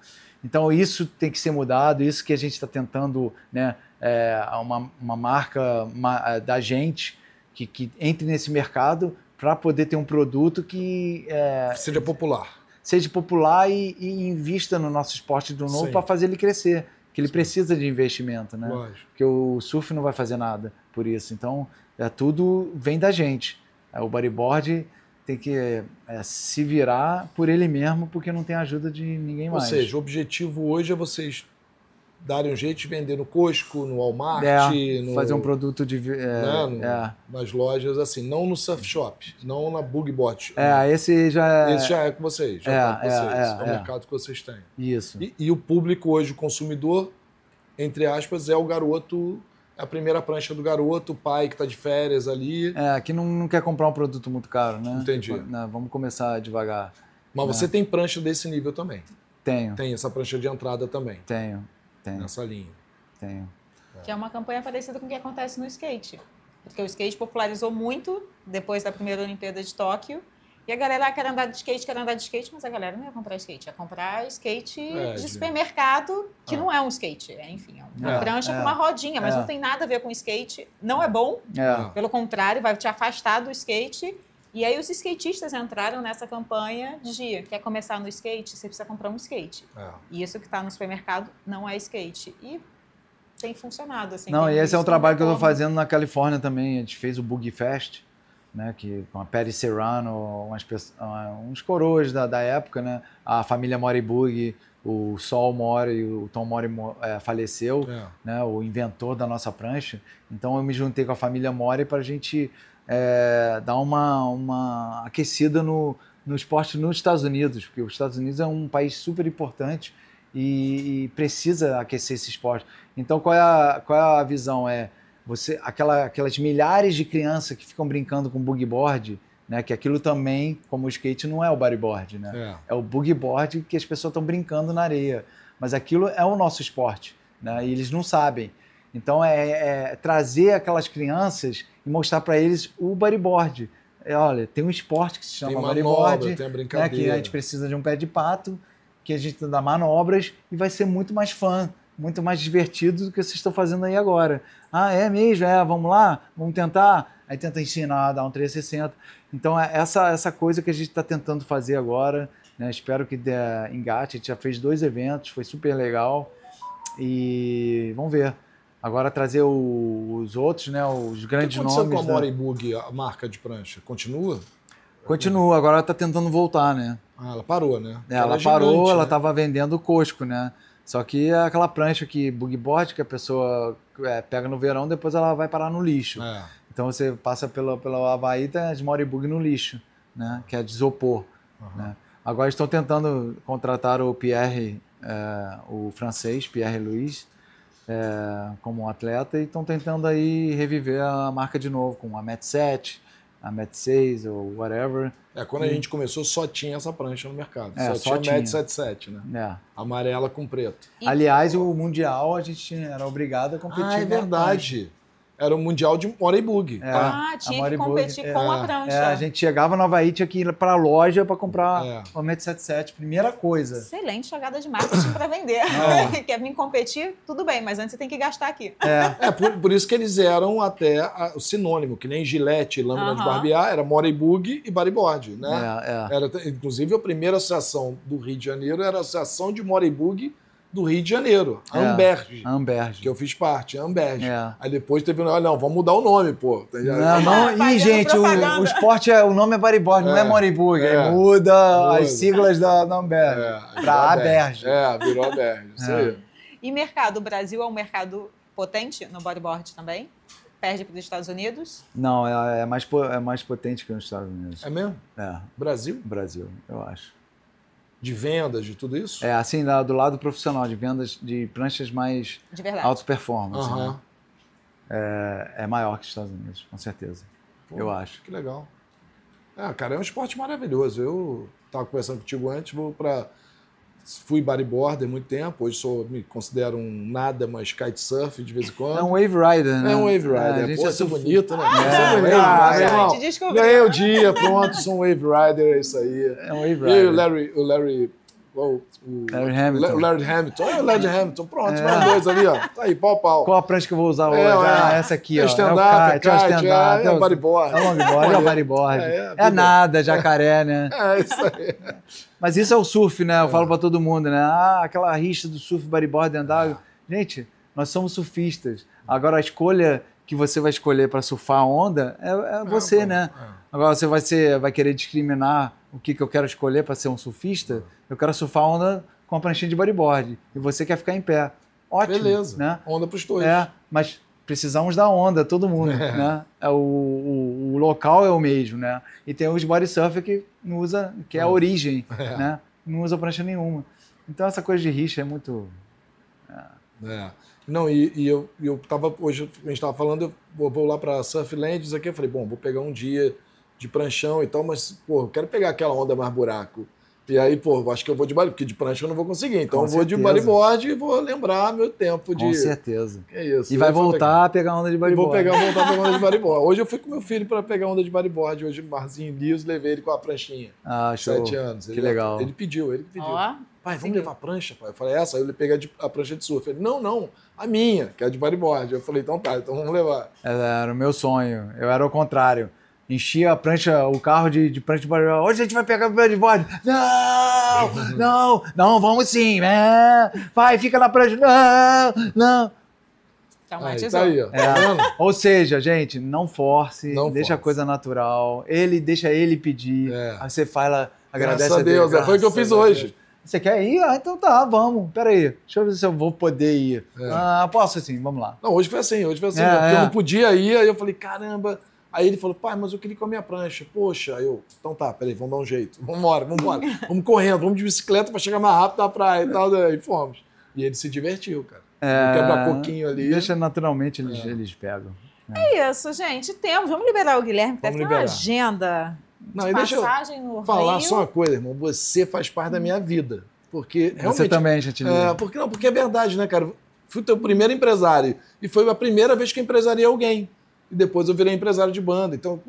Então isso tem que ser mudado, isso que a gente está tentando, né, é, uma, uma marca uma, é, da gente que, que entre nesse mercado para poder ter um produto que... É, seja popular. Seja popular e, e invista no nosso esporte do novo para fazer ele crescer que ele Sim. precisa de investimento, né? Lógico. Porque o surf não vai fazer nada por isso. Então, é, tudo vem da gente. É, o bodyboard tem que é, se virar por ele mesmo, porque não tem ajuda de ninguém mais. Ou seja, o objetivo hoje é vocês darem um jeito de vender no Costco, no Walmart, é, no, fazer um produto de é, né, no, é. nas lojas assim, não no surf shop, não na bug bot. É, esse já é esse já é com vocês, já é, tá com vocês, é, é, o mercado que vocês têm. Isso. E, e, o público hoje, o consumidor, entre aspas, é o garoto, a primeira prancha do garoto, o pai que está de férias ali. É, que não, não quer comprar um produto muito caro, né? Entendi. Não, vamos começar devagar. Mas né? você tem prancha desse nível também? Tenho. Tem essa prancha de entrada também? Tenho, tenho. Nessa linha? Tenho. Que é uma campanha parecida com o que acontece no skate. Porque o skate popularizou muito depois da primeira Olimpíada de Tóquio. E a galera quer andar de skate, quer andar de skate, mas a galera não ia comprar skate. Ia comprar skate é, de supermercado, que ah. não é um skate. É, enfim, é uma é, prancha é, com uma rodinha, mas é. não tem nada a ver com skate. Não é bom. É. Pelo contrário, vai te afastar do skate. E aí os skatistas entraram nessa campanha de quer começar no skate, você precisa comprar um skate. É. E isso que está no supermercado não é skate. E tem funcionado. Assim, Não, e esse é um trabalho que eu estou fazendo na Califórnia também. A gente fez o Boogie Fest, né, que, com a Perry Serrano, umas, uns coroas da, da época, né? A família Mori Boogie, o Sol Mori, o Tom Mori é, faleceu, é. né, o inventor da nossa prancha. Então eu me juntei com a família Mori para a gente é, dar uma, uma aquecida no, no esporte nos Estados Unidos, porque os Estados Unidos é um país super importante e, e precisa aquecer esse esporte. Então, qual é a, qual é a visão? É você aquela, aquelas milhares de crianças que ficam brincando com boogie board, né? Que aquilo também, como o skate, não é o bodyboard, né? É, é o boogie board que as pessoas estão brincando na areia. Mas aquilo é o nosso esporte, né? E eles não sabem. Então, é, é trazer aquelas crianças e mostrar para eles o bodyboard. É, olha, tem um esporte que se chama tem bodyboard, tem a brincadeira. Né, que a gente precisa de um pé de pato que a gente dá manobras e vai ser muito mais fã, muito mais divertido do que vocês estão fazendo aí agora. Ah, é mesmo? É, vamos lá? Vamos tentar? Aí tenta ensinar, dar um 360. Então, é essa, essa coisa que a gente está tentando fazer agora. Né? Espero que dê engate. A gente já fez dois eventos, foi super legal. E vamos ver. Agora trazer o, os outros, né? Os grandes nomes. O que aconteceu com a Mori Bug, a marca de prancha? Continua? Continua, agora ela está tentando voltar, né? Ah, ela parou, né? É, ela, ela é parou, gigante, ela estava né? vendendo o Cosco, né? Só que é aquela prancha que bugboard que a pessoa é, pega no verão, depois ela vai parar no lixo. É. Então você passa pela, pela Havaí, tem as Moribug no lixo, né? Que é de isopor. Uhum. Né? Agora estão tentando contratar o Pierre, é, o francês, Pierre Louis, é, como um atleta e estão tentando aí reviver a marca de novo com a Met 7, a Met 6 ou whatever. É, quando e... a gente começou só tinha essa prancha no mercado. É, só, só tinha, Met 77, né? É. Amarela com preto. E... Aliás, o Mundial a gente era obrigado a competir. Ah, é verdade era o Mundial de Moribug. É, ah, tinha que competir é, com a prancha. É, a gente chegava no Havaí, tinha que ir para a loja para comprar é. o 1,77 primeira coisa. Excelente jogada de marketing para vender. É. [LAUGHS] Quer vir competir? Tudo bem, mas antes você tem que gastar aqui. É, é por, por, isso que eles eram até a, o sinônimo, que nem Gillette, lâmina uh -huh. de barbear, era Moribug e bodyboard, né? É, era, inclusive, a primeira associação do Rio de Janeiro era a Associação de Moribug do Rio de Janeiro, é, Amberge. Amberge. Que eu fiz parte, Amberge. É. Aí depois teve um não, vamos mudar o nome, pô. Tá não, não, e gente, o, o, esporte, é, o nome é bodyboard, é, não é Moribug. É, muda, muda, as siglas da, da Amberge é, para Aberge. É, virou Aberge, isso é. aí. E mercado, o Brasil é um mercado potente no bodyboard também? Perde para os Estados Unidos? Não, é, é, mais, é mais potente que nos Estados Unidos. É mesmo? É. Brasil? Brasil, eu acho de vendas, de tudo isso? É, assim, do lado profissional, de vendas de pranchas mais de alto performance. Uhum. Né? É, é, maior que os Estados Unidos, com certeza. Pô, eu acho. Que legal. É, cara, é um esporte maravilhoso. Eu estava conversando contigo antes, vou para fui bodyboarder muito tempo, hoje sou, me considero um nada, mas kitesurf de vez em quando. É um wave rider, né? É um wave rider. É, a É, gente Pô, é é surf- bonito, né? É, é é, Ah, é. meu irmão. Ganhei o dia, pronto, sou um wave rider, é isso aí. É um wave E o rider. Larry, o Larry, o, o Larry Hamilton. o Larry Hamilton, é o Larry Hamilton, pronto, É. nós dois ali, ó. Tá aí, pau a pau. Qual a prancha que eu vou usar hoje? É, ah, é. essa aqui, É ó. É o stand-up, kite, é é o kite, stand-up. é- é o bodyboard. É o longboard, é o bodyboard. É, é, É, nada, jacaré, né? É isso aí. [LAUGHS] Mas isso é o surf, né? Eu falo pra todo mundo, né? Ah, aquela rixa do surf, bodyboard, andar. Gente, nós somos surfistas. Agora a escolha que você vai escolher pra surfar a onda é, é você, pô, né? é. Agora você vai, ser, vai querer discriminar o que, que eu quero escolher pra ser um surfista. Eu quero surfar a onda com a pranchinha de bodyboard. E você quer ficar em pé. Ótimo. Beleza. Né? Onda pros dois. É, mas precisamos da onda, todo mundo, né? É, o, o, o local é o mesmo, né? E tem os body surfer que não usa, que é a origem, [LAUGHS] É. né? Não usa prancha nenhuma. Então essa coisa de rixa é muito... É. Não, e, e eu, eu tava, hoje a gente tava falando, eu vou, lá pra Surfland, isso aqui, eu falei, bom, vou pegar um dia de pranchão e tal, mas, pô, eu quero pegar aquela onda mais buraco. E aí, pô, acho que eu vou de bodyboard, porque de prancha eu não vou conseguir. Então Com eu vou de certeza. bodyboard e vou lembrar meu tempo de. Com certeza. Que isso. E vai voltar a pegar onda de bodyboard. Vou pegar, voltar a pegar onda de [LAUGHS] bodyboard. Hoje eu fui com meu filho para pegar onda de bodyboard. Hoje, marzinho liso, levei ele com a pranchinha. Ah, show. Sete anos. Que Ele- legal. Ele pediu, ele pediu. Ó, Pai, vamos Sim. levar a prancha, pai? Eu falei, essa? Aí ele pega de- a prancha de surf. Ele, não, não, a minha, que é de bodyboard. Eu falei, então tá, então vamos levar. Era o meu sonho. Eu era o contrário. Enchia a prancha, o carro de, de prancha de bodyboard. Hoje a gente vai pegar o bodyboard. Não! Não! Não, vamos sim! É. Vai, fica na prancha. Não! Não! Aí, traumatizou. tá aí, ó. É. Tá? Ou seja, gente, não force, Não deixa a force. coisa natural. Ele deixa ele pedir. É. Aí você fala, agradece Graças a Deus, Deus. é, foi o que eu fiz a hoje. Você quer ir? Ah, então tá, vamos. Pera aí, deixa eu ver se eu vou poder ir. É. Ah, posso sim, vamos lá. Não, hoje foi assim, hoje foi assim, É, porque é. eu não podia ir, aí eu falei, caramba. Aí ele falou, pai, mas eu queria ir com a minha prancha. Poxa, aí eu, então tá, peraí, vamos dar um jeito. Vamos embora, vamos embora. [LAUGHS] vamos correndo, vamos de bicicleta pra chegar mais rápido na praia e tal. Daí fomos. E ele se divertiu, cara. É, Um quebra-coquinho ali. Deixa naturalmente, eles, É. eles pegam. É isso, gente. Temos. Vamos liberar o Guilherme, que deve ter uma agenda Não, de e deixa eu passagem no falar Rio. só uma coisa, irmão. Você faz parte da minha vida. Porque realmente. Você também, Chantilly. É, porque, não, porque é verdade, né, cara? Fui teu primeiro empresário. E foi a primeira vez que eu empresariei alguém. E depois eu virei empresário de banda. Então,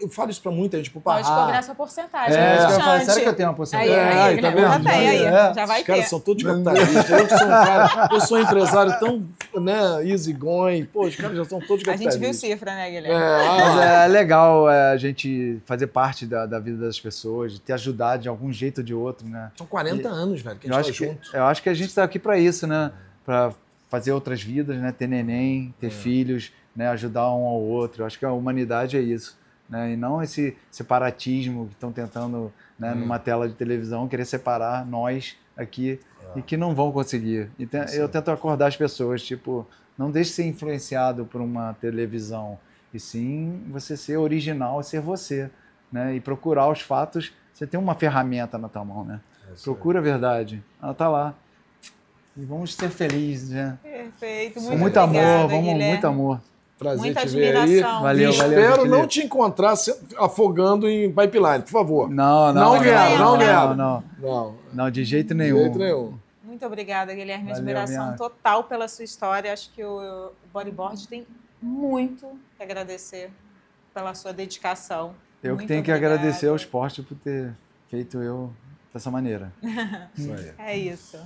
eu falo isso pra muita gente, tipo, Pode Pará. cobrar sua porcentagem. É, né, eu ia falar, sério que eu tenho uma Aí, porcentagem? aí, É, aí, tá vendo? tem, aí. É. Já vai Os caras ter. são todos capitalistas. Eu que sou um cara, eu sou um empresário tão, né, easy going. Pô, os caras já são todos A gente viu capitalistas. cifra, né, Guilherme? É, Mas ah, é legal é, a gente fazer parte da, da vida das pessoas, te ajudar de algum jeito ou de outro, né? são 40 anos, velho, que a Eu gente acho, tá que, junto. eu acho que a gente está aqui para isso, né? Para fazer outras vidas, né? Ter neném, ter filhos, né? Ajudar um ao outro. Eu acho que a humanidade é isso, né? E não esse separatismo que estão tentando, né? Numa tela de televisão querer separar nós aqui e que não vão conseguir. E te- eu tento acordar as pessoas, tipo, não deixe ser influenciado por uma televisão, e sim você ser original, e ser você, né? E procurar os fatos. Você tem uma ferramenta na tua mão, né? Procura a verdade. Ela tá lá. E vamos ser felizes, né? Perfeito. Com Muito muito obrigada, amor, vamos, Guilherme. muito amor. Prazer Muita te ver aí. admiração. Valeu, E valeu. espero não te encontrar afogando em pipeline, por favor. Não, não. Não quero, não não, quero. não, Não, não, de jeito de nenhum. jeito nenhum. Muito obrigada, Guilherme. Valeu, Admiração Bianca. total pela sua história. Acho que o bodyboard tem muito que agradecer pela sua dedicação. Eu que tenho que obrigada. agradecer ao esporte por ter feito eu dessa maneira. Isso [LAUGHS] aí. É isso.